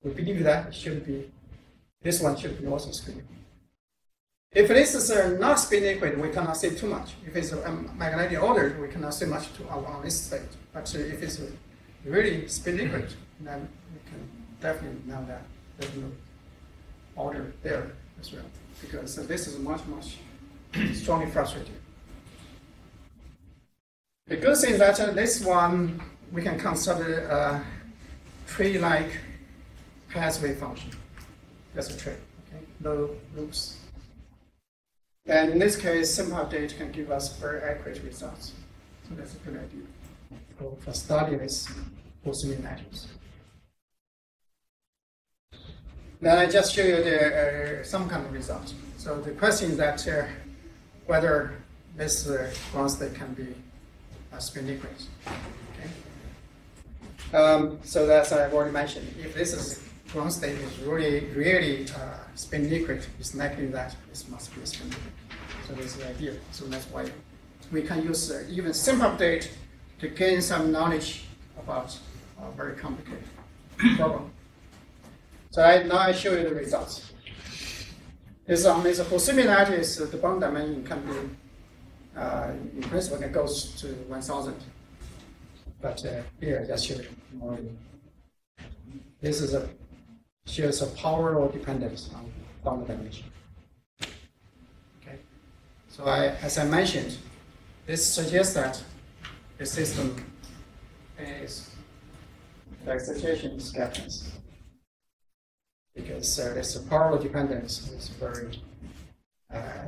we believe that should be, this one should be also spin liquid. If this is a not spin liquid, we cannot say too much. If it's a um, magnetic order, we cannot say much to our on this state. But uh, if it's really spin liquid, then we can definitely know that there's no order there as well. Because uh, this is much, much strongly frustrated. The good thing is that uh, this one we can consider a tree-like PESS wave function. That's a tree, okay? No loops. And in this case, simple data can give us very accurate results. So that's a good idea for, for study this Bosnian atoms. Now I just show you the, uh, some kind of result. So the question is that uh, whether this uh, constant can be a spin liquid. Okay? Um, so that's uh, I've already mentioned. If this is state is really really uh, spin liquid, it's likely that this must be spin liquid. So this is the idea. So that's why we can use uh, even simple update to gain some knowledge about a very complicated problem. So I, now I show you the results. This on this for similarities, the bond dimension can be, uh, in principle, it goes to 1,000. But uh, here, I just show you. This is a shows a power or dependence on bond dimension. Okay. So I, as I mentioned, this suggests that the system is the excitation is gapless because uh, this power dependence is very uh,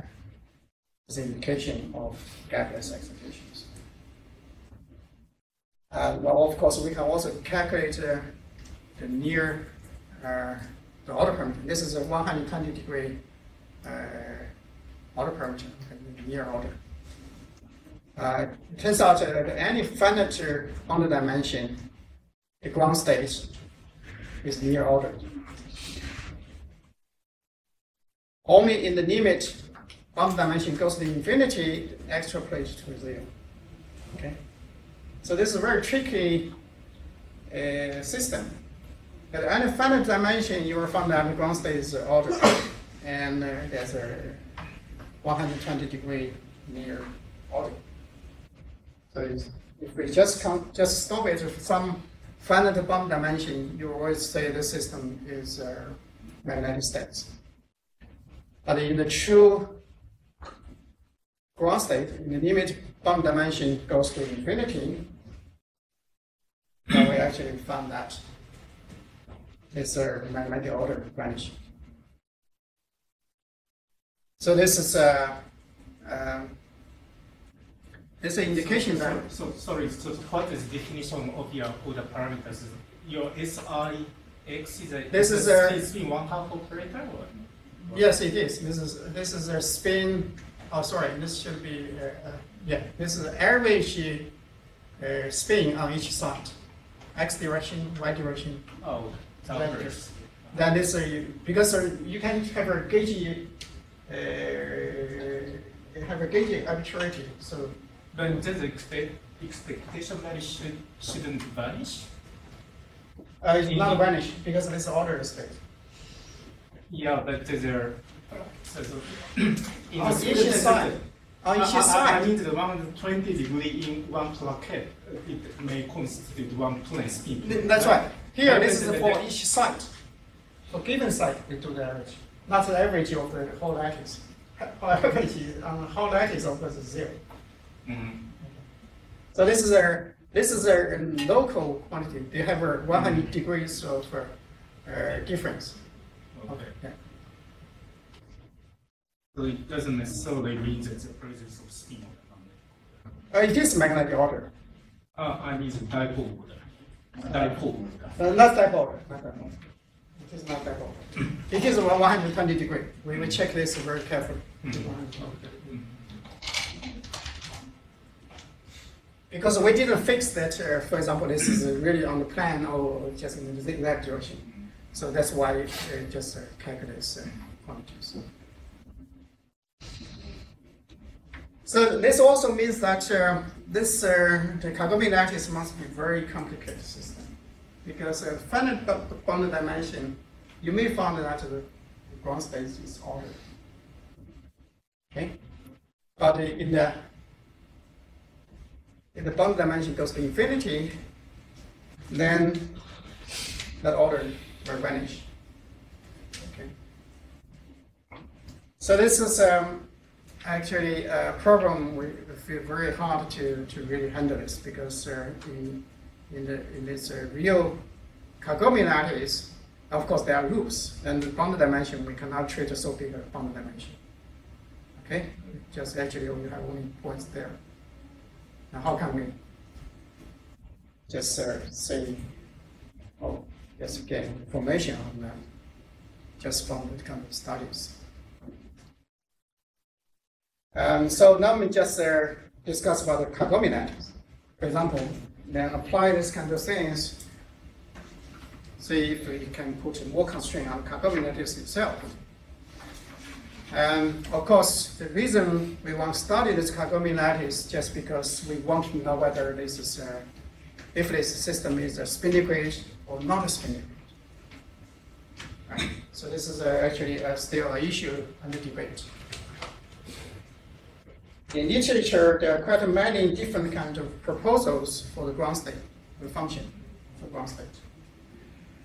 is an indication of gapless excitations. Uh, well, of course, we can also calculate uh, the near the order parameter. This is a 120 degree uh, order parameter, near order. Uh, it turns out that any finite order dimension, the ground state is near order. Only in the limit bound dimension goes to infinity, extrapolate to zero. Okay? So this is a very tricky uh, system. At any finite dimension, you will find that ground state is order, and uh, there's a 120 degree near order. So if we just count, just stop it with some finite bound dimension, you always say the system is uh, magnetic states. But in the true ground state, in the limit bound dimension goes to infinity, we actually found that it's a magnetic order branch. So this is a, um, this is an indication that So, so- sorry, so what is definition of your order parameters? Your SI X is a. This is a a- spin one half operator or? Yes, it is. This is this is a spin. Oh, sorry. This should be uh, uh, yeah. This is average uh, spin on each side, x direction, y direction. Oh, Vectors. Then this uh, because uh, you can have a gauge uh, have a gauge arbitrarity. So Then this expect, expectation value should, shouldn't vanish? uh, it's not vanish because this order space. Yeah, but there, so, so. in On each side. On each I- I- I mean, the one hundred twenty degree in one plaquette, it may constitute one plane spin. Th- That's right. Here, this is for each site. For given site, we do the average, not the average of the whole lattice. Whole average is- on the whole lattice, of course, is zero. Mhm. So this is a this is a local quantity. They have a 100 degrees of uh, uh, difference. Okay. Yeah. So it doesn't necessarily mean that the presence of spin Uh, it is magnetic order. Uh, I mean the dipole order. Dipole. Uh, not dipole. It is not dipole. It is 120 degree. We will check this very carefully. Because we didn't fix that, uh, for example, this is uh, really on the plan or just in the zigzag direction. So that's why it uh, just uh, calculates uh, quantities. So this also means that uh, this uh, the Kagome lattice must be very complicated system because uh, finite bo- bounded dimension, you may find that the ground space is ordered. Okay, but in the if the bounded dimension goes to infinity, then that order will vanish. Okay. So this is um, actually a problem we feel very hard to, to really handle this because uh, in, in, the, in this uh, real lattice, of course there are loops, and the bounded dimension we cannot treat so big a bounded dimension. Okay, just actually we have only points there. Now how can we just uh, say, oh, just get information on that? just from the kind of studies. Um, so now we just uh, discuss about the Kagome lattice. For example, then apply this kind of things. See if we can put more constraint on Kagome lattice itself. And of course, the reason we want to study this Kagome lattice is just because we want to know whether this is uh, if this system is a spin liquid or not a spin liquid. Right? So this is uh, actually uh, still an issue under debate. In literature, there are quite many different kinds of proposals for the ground state, the function for ground state.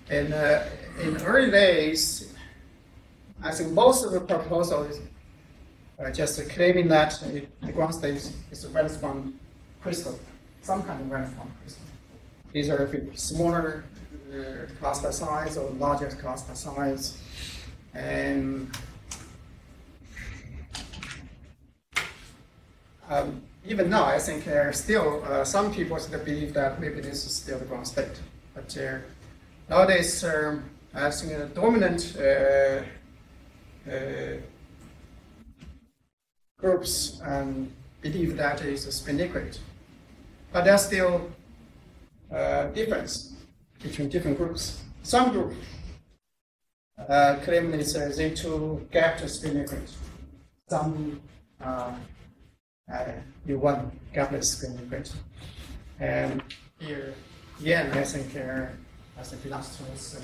And uh, in early days, I think most of the proposals are just claiming that it, the ground state is a Valence bond crystal, some kind of Valence bond crystal. These are smaller uh, cluster size or larger cluster size. And um, even now, I think there are still uh, some people still believe that maybe this is still the ground state. But uh, nowadays, um, I think the dominant uh, uh, groups um, believe that it is a spin liquid. But there's still uh, difference between different groups. Some group uh, claim it's a Z2 gap to spin liquid. Some uh, U1 gapless spin liquid. And here, again, I think uh, as the last uh,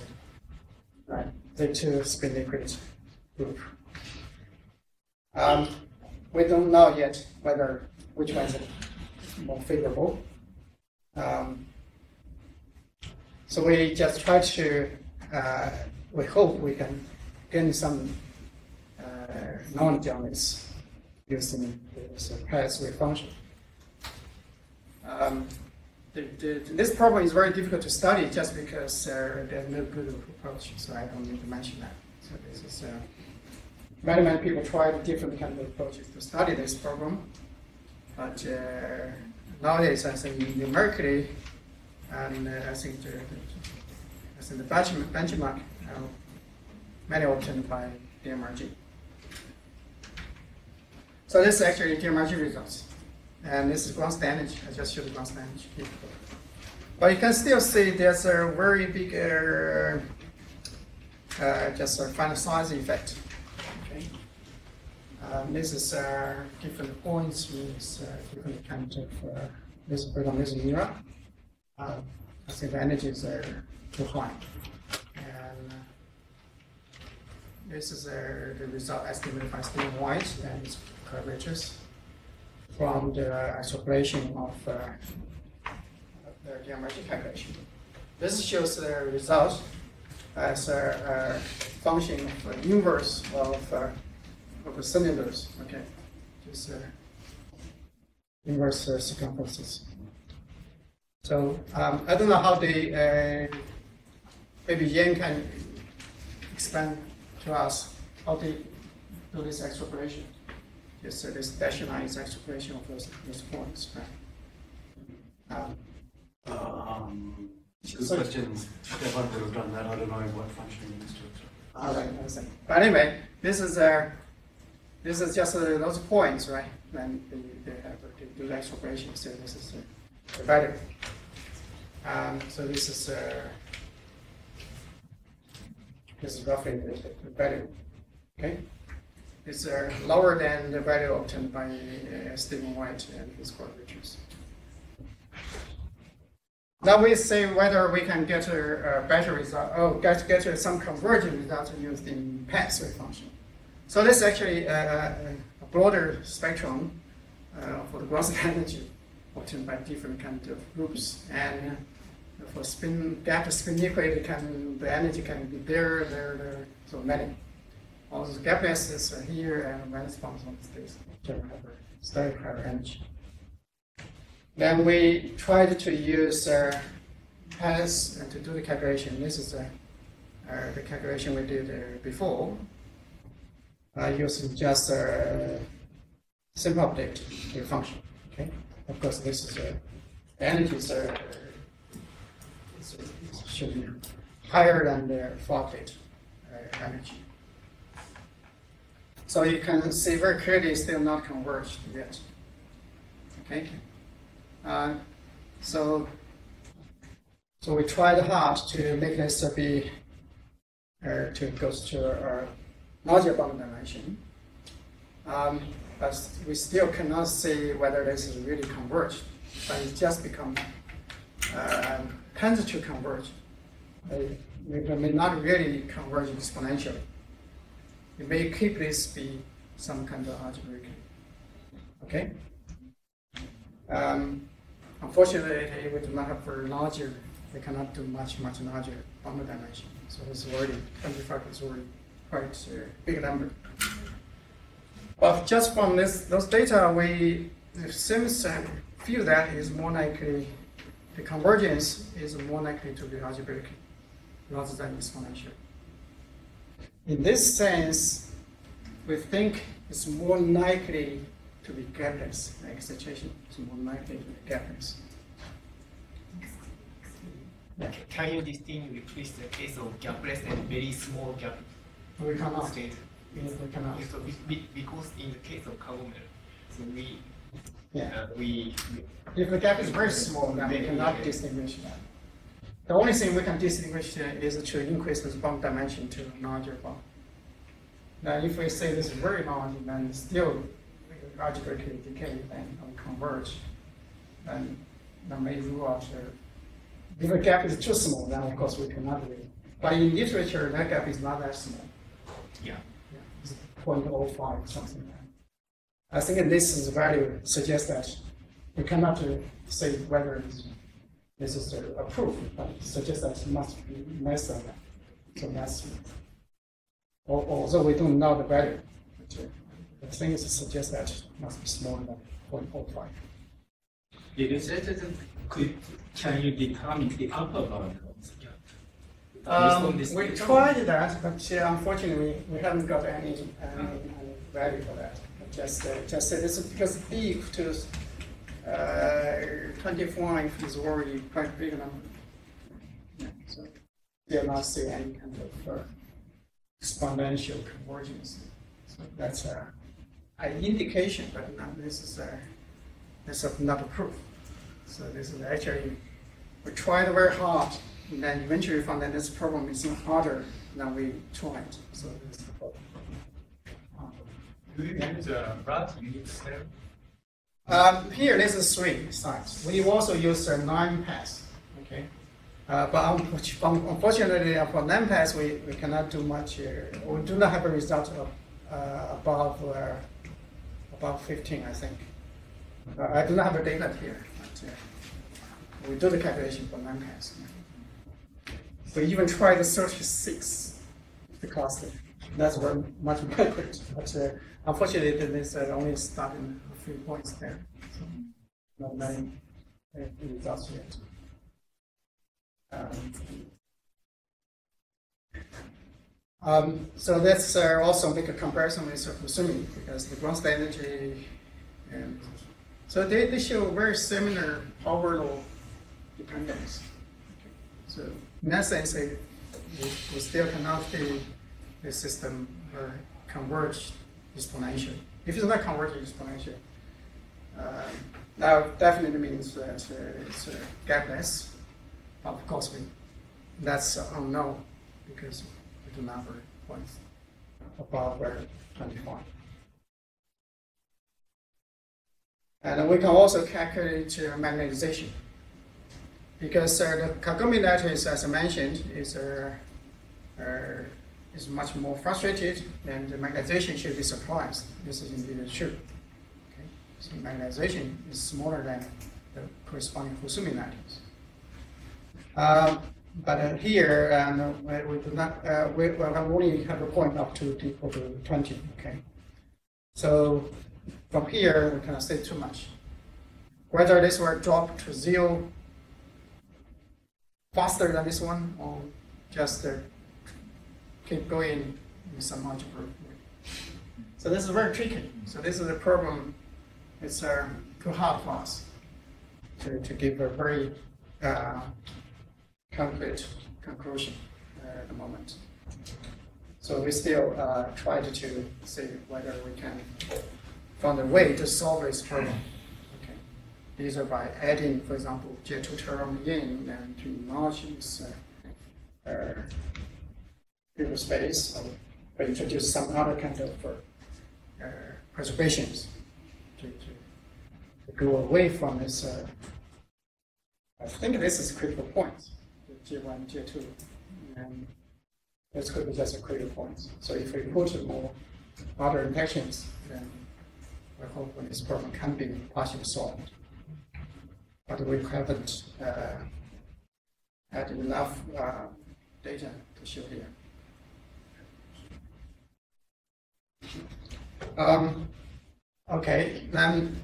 right, Z2 spin liquid group. Um, we don't know yet whether which one is more favorable. Um, so we just try to, uh, we hope we can gain some uh, knowledge on this using this PESS wave function. Um, the, the, this problem is very difficult to study just because uh, there's no good approach, so I don't need to mention that. So this is, uh, many, many people tried different kind of approaches to study this problem, but uh, nowadays I think numerically and uh, I think the, the, I think the benchmark, uh, many obtained by DMRG. So this is actually DMRG results. And this is state energy. I just showed state before. But you can still see there's a very big, uh, uh, just a final size effect. Um, this is uh, different points with uh, different kind of uh, this, this is mirror. Uh, think the are too high. And uh, this is uh, the result estimated by Steven White and his from the isolation of uh, the geometric calculation. This shows the result as a, a function of the inverse of, uh, of the cylinders. Okay, just uh, inverse uh, circumferences. So um, I don't know how they, uh, maybe Yan can explain to us how they do this extrapolation. This, uh, this dashed line of those, those points, right? Um, Um, Good questions. Stefan would have done that. I don't know what function you to. all right, I see. But anyway, this is uh, this is just uh, those points, right? When they, they have to do the extrapolation, so this is uh, value. Um, so this is uh, this is roughly the, the. Okay, it's uh, lower than the value obtained by uh, Steven White and his collaborators. Now we see whether we can get a, a better result, oh, get, get some convergent result using PESS wave function. So this is actually a, a broader spectrum uh, for the gross energy obtained by different kinds of groups. And uh, for spin gap spin liquid, can the energy can be there, there, there, so many. All the gapless is here and Valence bonds on this higher energy. Then we tried to use uh, PESS to do the calculation. This is uh, uh, the calculation we did uh, before. Uh, using just a simple update to the function. Okay. Of course, this is uh, the energies are uh, should be higher than the update uh, uh, energy. So you can see very clearly it's still not converged yet. Okay? Uh, so, so we tried hard to make this be uh, to go to a larger bound dimension. Um, but we still cannot see whether this is really converged. But it's just become uh, tends to converge. It may not really converge exponentially. It may keep this be some kind of algebraic. Okay? Um, unfortunately, have very larger, we cannot do much, much larger bounded dimension. So it's already, 25 is already quite a big number. But just from this, those data, we, seems and feel that is more likely, the convergence is more likely to be algebraic rather than exponential. In this sense, we think it's more likely to be gapless, like situation is more likely to be gapless. Can you distinguish with the case of gapless and very small gap We cannot, state? we we cannot, So be- be- because in the case of Kagomel, so we, yeah. uh, we, we- If the gap is very small, then we cannot distinguish that. The only thing we can distinguish is to increase this bond dimension to a larger bond. Now, if we say this is very large, then still algebraically decay and converge, then that may rule out if the gap is too small, then of course we cannot really. But in literature, that gap is not that small. yeah. Yeah, it's 0.05, something like that. I think this is value suggests that we cannot uh, say whether it's- this is a a proof, but suggests that it must be less than that. So that's, although we don't know the value, but uh, the thing is suggests that it must be smaller than 0.05. Could, can you determine the upper bound of the gap? Based Um, we tried that, but uh, unfortunately, we haven't got any, any, any value for that. Just, uh, just uh, this is because b to uh, 25 is already quite big number. Yeah, so still not see any kind of uh, exponential convergence. So that's an indication, but not, this is a, this is not a proof. So this is actually we tried very hard, and then eventually found that this problem is even harder than we tried. So this is the problem. Do you use a rat unit? Um, here, this is three sites. We also use uh, nine pass, Okay, uh, but unfortunately, uh, for nine pass, we, we cannot do much. Uh, we do not have a result of uh, above uh, above 15, I think. Uh, I do not have a data here. But, we do the calculation for nine pass. We even tried the 36 because that's very much backward. But unfortunately, this only starting a few points there. So not many uh, results yet. Um, um, so uh, also make a comparison with Husimi because the gross energy and so they, they show very similar power law dependence. So in that sense, they, we, still cannot feel the system uh, converge exponential. If it's not converge exponential, uh, that definitely means that uh, it's uh, gapless. Of course, we, that's unknown because we do not points above uh, 25. And we can also calculate uh, magnetization. Because uh, the Kagome lattice, as I mentioned, is, uh, uh, is much more frustrated and the magnetization should be surprised. This is indeed true. Magnetization is smaller than the corresponding Husimi lattice. Um, but uh, here, um, we, we do not, uh, we, we only have a point up to equal to 20, okay? So from here, we cannot say too much. Whether this will drop to zero faster than this one, or just uh, keep going in some algebra. So this is very tricky. So this is a problem. It's uh, too hard for us to, to give a very uh, concrete conclusion uh, at the moment. So we still uh, tried to see whether we can find a way to solve this problem. Okay. Either by adding, for example, J2 term in and to enlarge this uh, uh, space, or introduce some other kind of uh, uh, preservations go away from this. Uh, I think this is critical point, the J1, J2, and this could be just a critical point. So if we put more other interactions, then we hope this problem can be partially solved. But we haven't uh, had enough uh, data to show here. Um, okay, then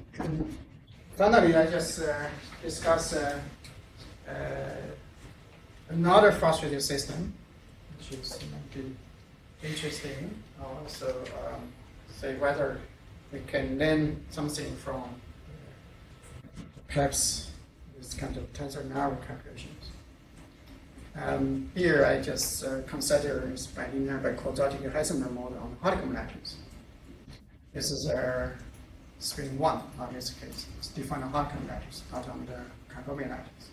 finally, I just uh, discuss uh, uh, another frustrated system, which is interesting. Also, um, say whether we can learn something from uh, perhaps this kind of tensor network calculations. Um, here, I just uh, consider bilinear biquadratic Heisenberg model on honeycomb lattice. This is a string one in this case. It's defined on honeycomb lattice, not on the Kagome lattice.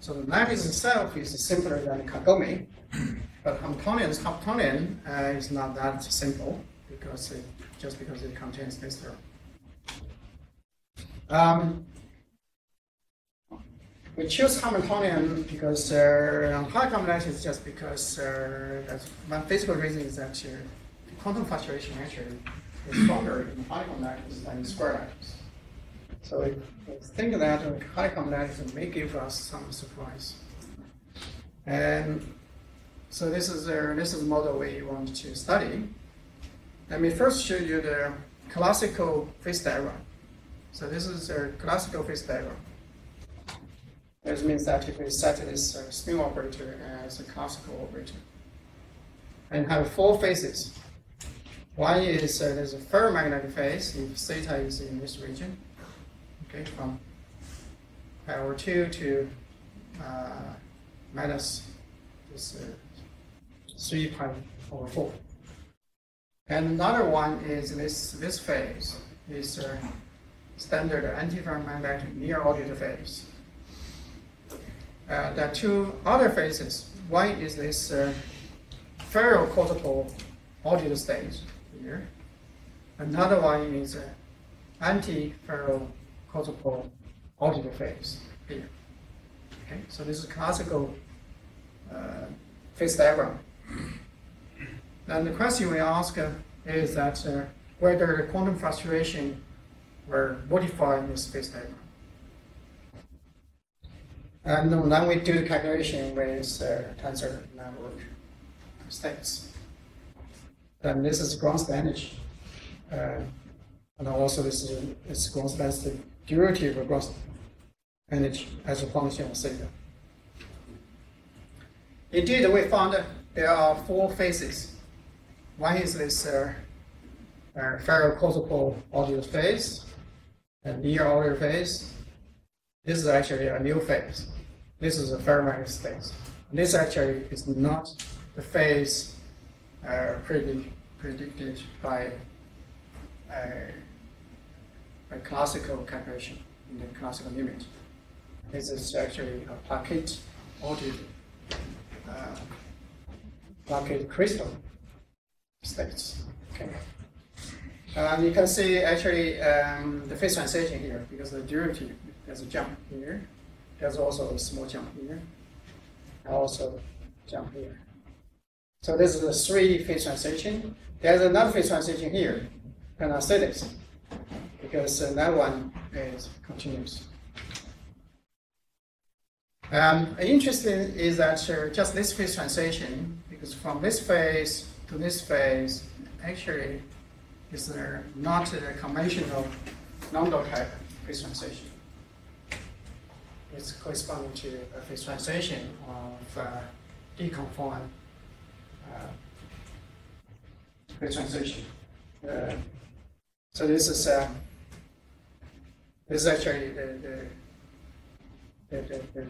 So the lattice itself is simpler than Kagome, but Hamiltonian's Hamiltonian uh, is not that simple because it, just because it contains this term. Um, we choose Hamiltonian because uh, honeycomb lattice just because uh, that's one physical reason is that uh, quantum fluctuation actually is stronger in honeycomb lattice than in square lattice. So think that uh, honeycomb lattice may give us some surprise. And so this is uh, this is the model we want to study. Let me first show you the classical phase diagram. So this is a classical phase diagram. This means that if we set this uh, spin operator as a classical operator and have four phases. One is uh, there's a ferromagnetic phase if theta is in this region, okay, from pi over 2 to uh, minus this uh, 3 pi over 4. And another one is this, this phase is uh, standard antiferromagnetic Néel order phase. Uh, there are two other phases. One is this uh, ferroquadrupolar order state here. Another one is uh, anti-ferroquadrupolar order phase here. Okay, so this is classical uh, phase diagram. Then the question we ask is that uh, whether the quantum fluctuation were modified in this phase diagram. And then we do the calculation with uh, tensor network states. Then this is ground energy. Uh, and also this is this ground the derivative of energy as a function of theta. Indeed, we found there are four phases. One is this uh, uh, ferroquadrupolar order phase, and Néel order phase. This is actually a new phase. This is a ferromagnetic phase. This actually is not the phase uh, predict, predicted by uh, classical calculation in the classical limit. This is actually a plaquette ordered uh, crystal states. Okay. Um, you can see actually um, the phase transition here because the derivative there's a jump here. There's also a small jump here. And also jump here. So this is a three phase transition. There's another phase transition here. Cannot say this because uh, that one is continuous. Um, interesting is that uh, just this phase transition, because from this phase to this phase, actually is uh, not a conventional non-dot type phase transition. It's corresponding to a phase transition of uh, deconfined uh, phase transition. Uh, so this is uh, this is actually the the, the, the, the,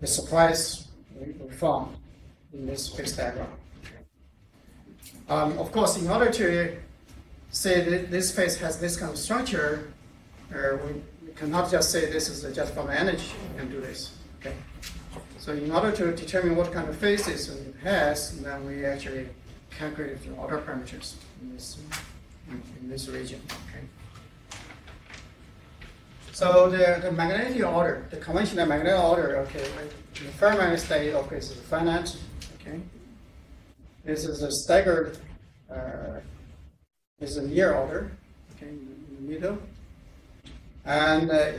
the surprise we we found in this phase diagram. Um, of course, in order to say that this phase has this kind of structure, uh, we, we cannot just say this is just from energy and do this. Okay. So in order to determine what kind of phases it has, then we actually calculate the order parameters in this in, this region. Okay. So the, the magnetic order, the conventional magnetic order, okay, the ferromagnetic state, okay, is finite, okay. This is a staggered, uh, is a Néel order, okay, in the middle. And uh,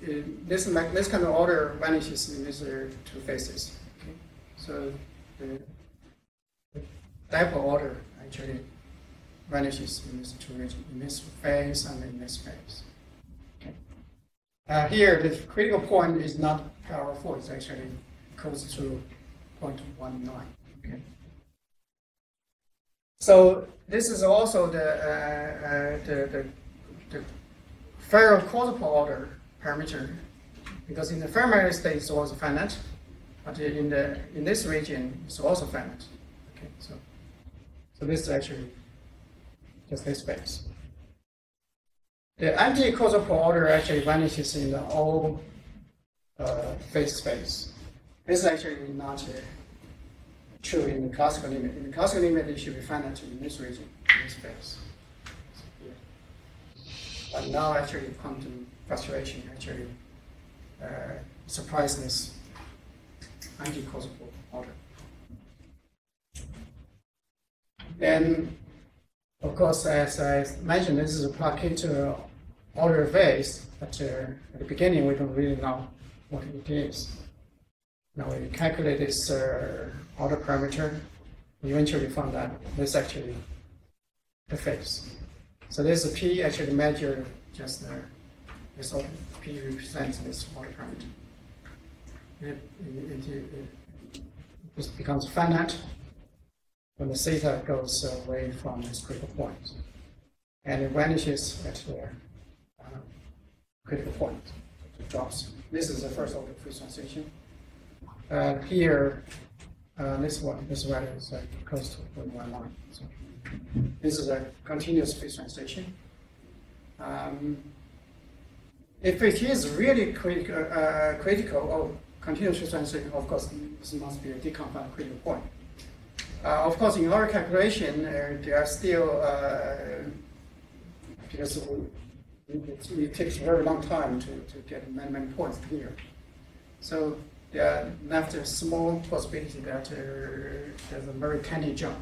this, this kind of order vanishes in these uh, two phases. Okay? So the, the dipole order actually vanishes in these two regions, in this phase and in this phase. Okay. Uh, here, the critical point is not powerful, it's actually close to 0.19. Okay. So this is also the, uh, uh, the, the, the ferroquadruple order parameter, because in the ferromagnetic state it's also finite, but in the in this region it's also finite. Okay, so so this is actually just this space. The anti-quadruple order actually vanishes in the all uh, phase space. This is actually not uh, true in the classical limit. In the classical limit, it should be finite in this region, in this space. Yeah. But now actually quantum fluctuation actually uh, surprised this anti-causal order. And of course, as I mentioned, this is a plaquette order phase, but uh, at the beginning we don't really know what it is. Now we calculate this uh, order parameter, we eventually found that this actually the phase. So this is P actually measure just there. This order, P represents this parameter. It, it, it, it just becomes finite when the theta goes away from this critical point. And it vanishes at the uh, critical point. It drops. This is the first order phase transition. Uh, here, uh, this one, this value is uh, close to 0.11. So this is a continuous phase translation. Um, if it is really crit- uh, uh, critical, oh, continuous translation, of course, this must be a deconfined critical point. Uh, of course, in our calculation, uh, there are still, uh, because it, it takes a very long time to, to get many, many points here. So there are left a small possibility that uh, there's a very tiny jump.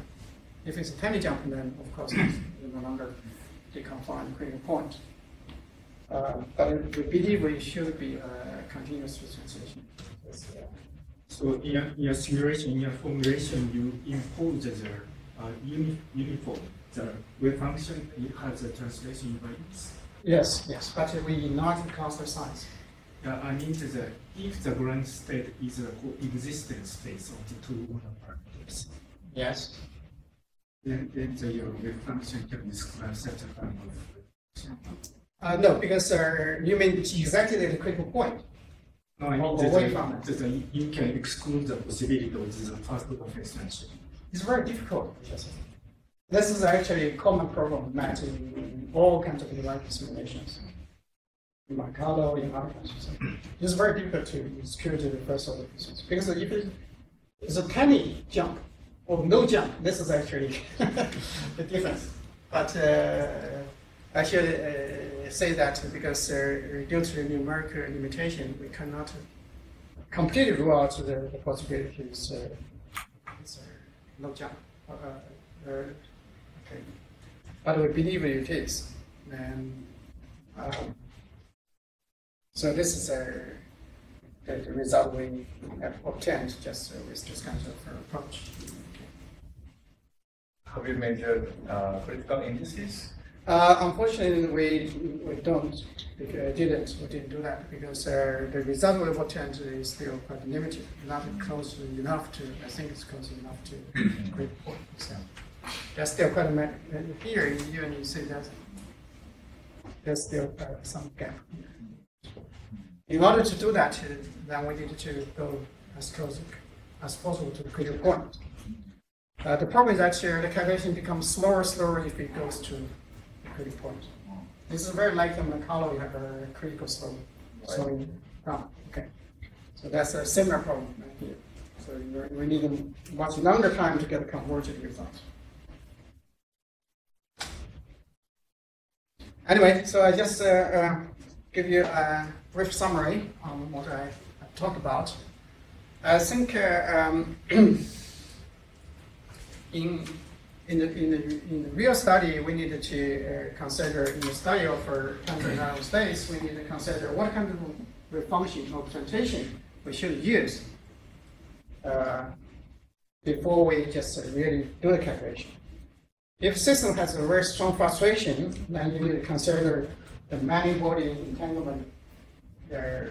If it's a tiny jump, then of course it's no longer deconfined critical point. Uh, but we believe it should be a continuous translation. Uh, So in your, simulation, in your formulation, you impose the uh, uni, uniform, the wave function, it has a translation invariance. Yes, yes, but we not constant size. Uh, I mean the, if the ground state is a coexistent space of the two monoparameters, Yes. then, then the, your wave function can describe such a kind of. Uh, no, because uh, you mean exactly the critical point. No, I mean, away from it. the- you can exclude the possibility of first order phase. It's very difficult. This is actually a common problem met in all kinds of numerical simulations. In Mercado, in other countries. It's very difficult to execute the first order physics because if it is a tiny jump or no jump, this is actually the difference. But uh, should uh, say that because due to the numerical limitation, we cannot completely rule out the, the possibilities. Uh, it's, uh, no jump. Uh, okay. But we believe it is. And um, so this is the, result we have obtained just with this kind of approach. Have you measured uh, critical indices? Uh, unfortunately, we, we don't, uh, didn't, we didn't do that because uh, the result we obtained is still quite limited, not close enough to, I think it's close enough to great point. So there's still quite a ma- uh, here, even you see that there's still uh, some gap. In order to do that, then we need to go as close as possible to the critical point. Uh, the problem is actually the calculation becomes slower, slower if it goes to critical point. This is very like the Macau, you have a critical slow, So, down. Okay, so that's a similar problem right here. So we need a much longer time to get a convergent result. Anyway, so I just uh, uh, give you a brief summary on what I talked about. I think uh, um, in in the, in the in the real study, we need to uh, consider in the study of network states, we need to consider what kind of function or presentation we should use uh, before we just really do the calculation. If system has a very strong frustration, then you need to consider the many-body entanglement uh,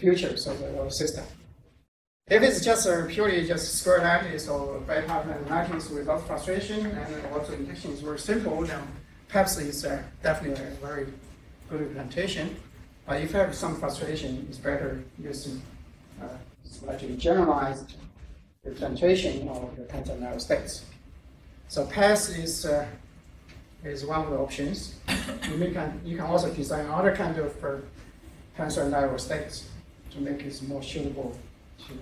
features of the system. If it's just a purely just square lattice or bipartite lattice without frustration and also is very simple, then perhaps it's uh, definitely a very good implementation. But if you have some frustration, it's better using uh, slightly generalized representation of the tensor network states. So PESS is uh, is one of the options. You can you can also design other kind of uh, tensor network states to make it more suitable to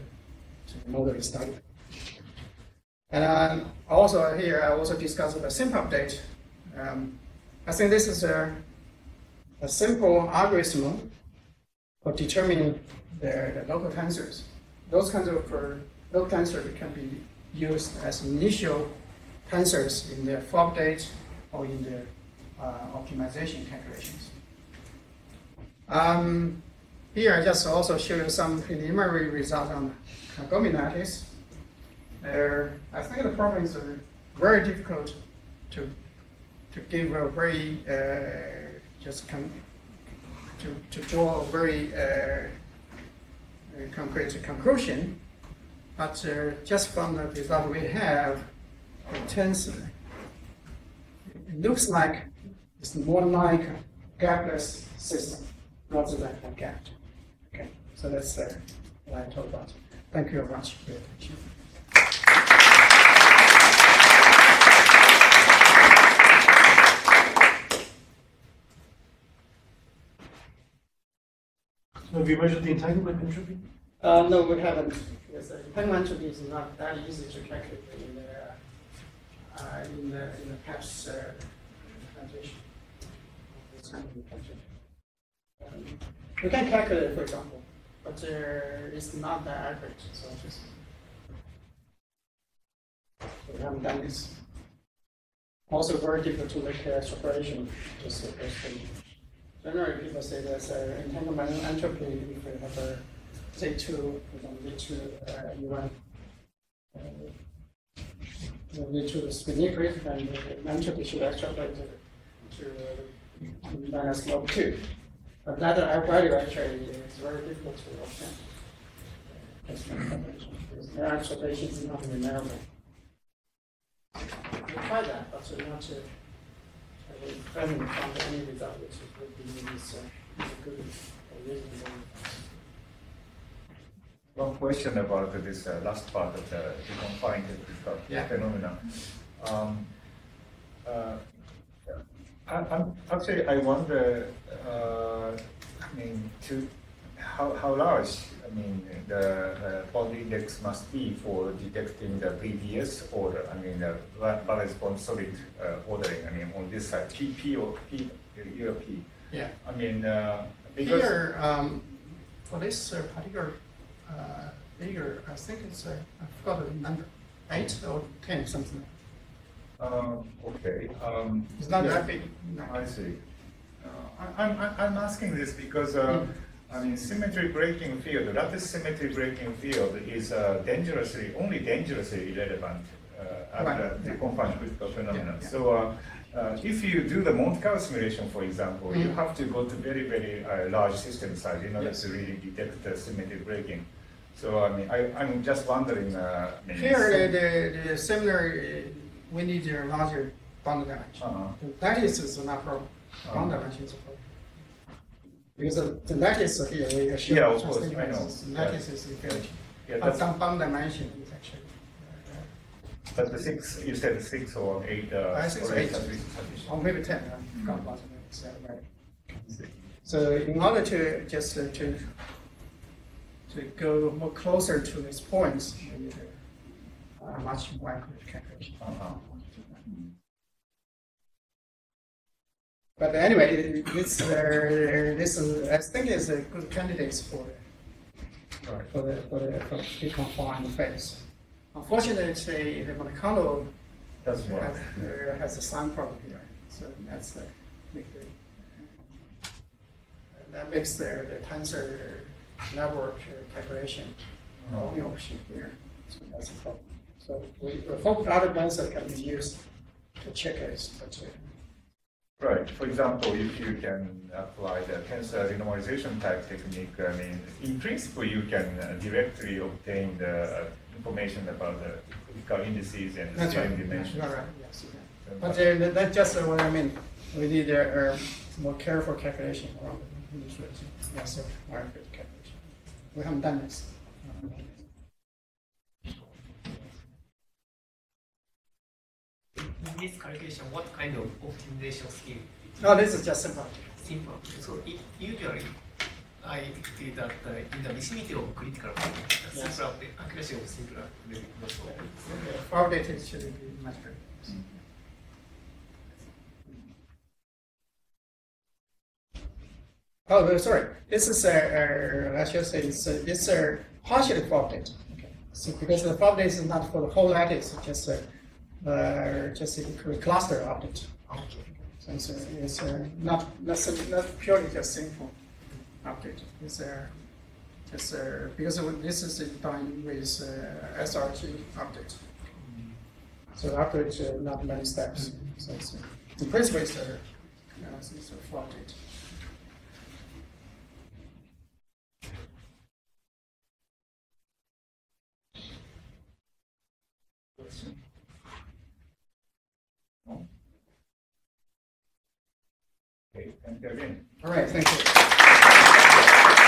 model study. And also here I also discussed the simple update. Um, I think this is a a simple algorithm for determining the, the local tensors. Those kinds of local tensors can be used as initial tensors in the full update or in the uh, optimization calculations. Um, here I just also show you some preliminary results on Lattice. Uh, I think the problems are very difficult to to give a very uh, just con to, to draw a very uh, concrete conclusion. But uh, just from the result we have, it turns, it looks like it's more like a gapless system rather than a gap. Okay, so that's uh, what I talked about. Thank you very much for your attention. Have you measured the entanglement entropy? Uh, no, we haven't. Yes, uh, entanglement entropy is not that easy to calculate in the, uh, in the, in the past uh, implementation. This kind of implementation. Um, We can calculate it, for example, but uh, it's not that average. so just. We haven't done this. Also very difficult to make uh, separation, just the first thing. Generally, people say there's an entanglement entropy if we have a Z2, for example, Z2 uh, U1. Uh, Z2 is spinning and the entropy should extrapolate to, to uh, minus log 2. But that uh, value actually is very difficult to obtain. That's my calculation, because their extrapolation is not reliable. We try that, but we want to we haven't found any result which would be is, a good or reasonable. One question about this uh, last part of the confined Yeah. phenomena. Um, uh, I, I'm, actually, I wonder, uh, I mean, to, how, how large, I mean, the uh, bond index must be for detecting the VBS order, I mean, the valence bond solid uh, ordering, I mean, on this side, P, P or P, your P. Yeah. I mean, uh, because. Here, um, for this uh, particular uh, figure, I think it's, uh, I forgot the number, eight or ten, something. Um, okay, um. It's not yeah. that big. no. I see. Uh, I, I'm, I'm- I'm asking this because, uh, I mean, symmetry breaking field, lattice symmetry breaking field is uh, dangerously, only dangerously irrelevant uh, at Right, the confined critical phenomenon. yeah. So, uh, uh, if you do the Monte Carlo simulation, for example, you Mm. have to go to very, very uh, large system size in order Yes. to really detect the symmetry breaking. So, I mean, I, I'm just wondering. uh, Here, the, the, the similar, we need a larger bond dimension. Uh-huh. The lattice is not problem, Uh-huh. dimension is a problem. Because the- the lattice here, we assume. Yeah, of course, I know. lattice- is inferior. Yeah, But some bond dimension is actually. But the six, you said six or eight, uh. Uh, six or already eight. or maybe ten, I forgot about it, so, in order to just uh, to to go more closer to these points, we need uh, much more accurate calculation. Uh-huh. But anyway, this uh, this is, I think is a good candidate for Right. for the for the for the confined phase. Unfortunately, the Monte Carlo has, uh, has a sign problem here, so that's the the that makes the the tensor network uh, calculation only option here. So that's a problem. So we hope other methods can be used to check it, uh, Right, for example, if you can apply the tensor renormalization type technique, I mean, in principle, you can uh, directly obtain the uh, information about the critical indices and That's right. dimensions. You're right, yes. can. But uh, that's just what I mean. We need a, uh, more careful calculation around the illustration. Yes, sir. Calculation. We haven't done this. In this calculation, what kind of optimization scheme? No, this is just simple. Simple. So it, usually, I feel that uh, in the vicinity of critical point, the Yes. simpler, the accuracy of simpler will be not so good. For data, should be much better. Oh, sorry. This is a, uh, I should say, it's a, it's a partially for. Okay. So because the full update is not for the whole lattice, it's just a, uh, just a cluster update. Okay. So it's, a, it's a, not, not, not purely just simple update. It's a, just a, because this is done with uh, SRT update. So after it's uh, not many steps. So it's, uh, in principle, it's a, you know, it's a full update. Okay, thank you again. All right, thank you.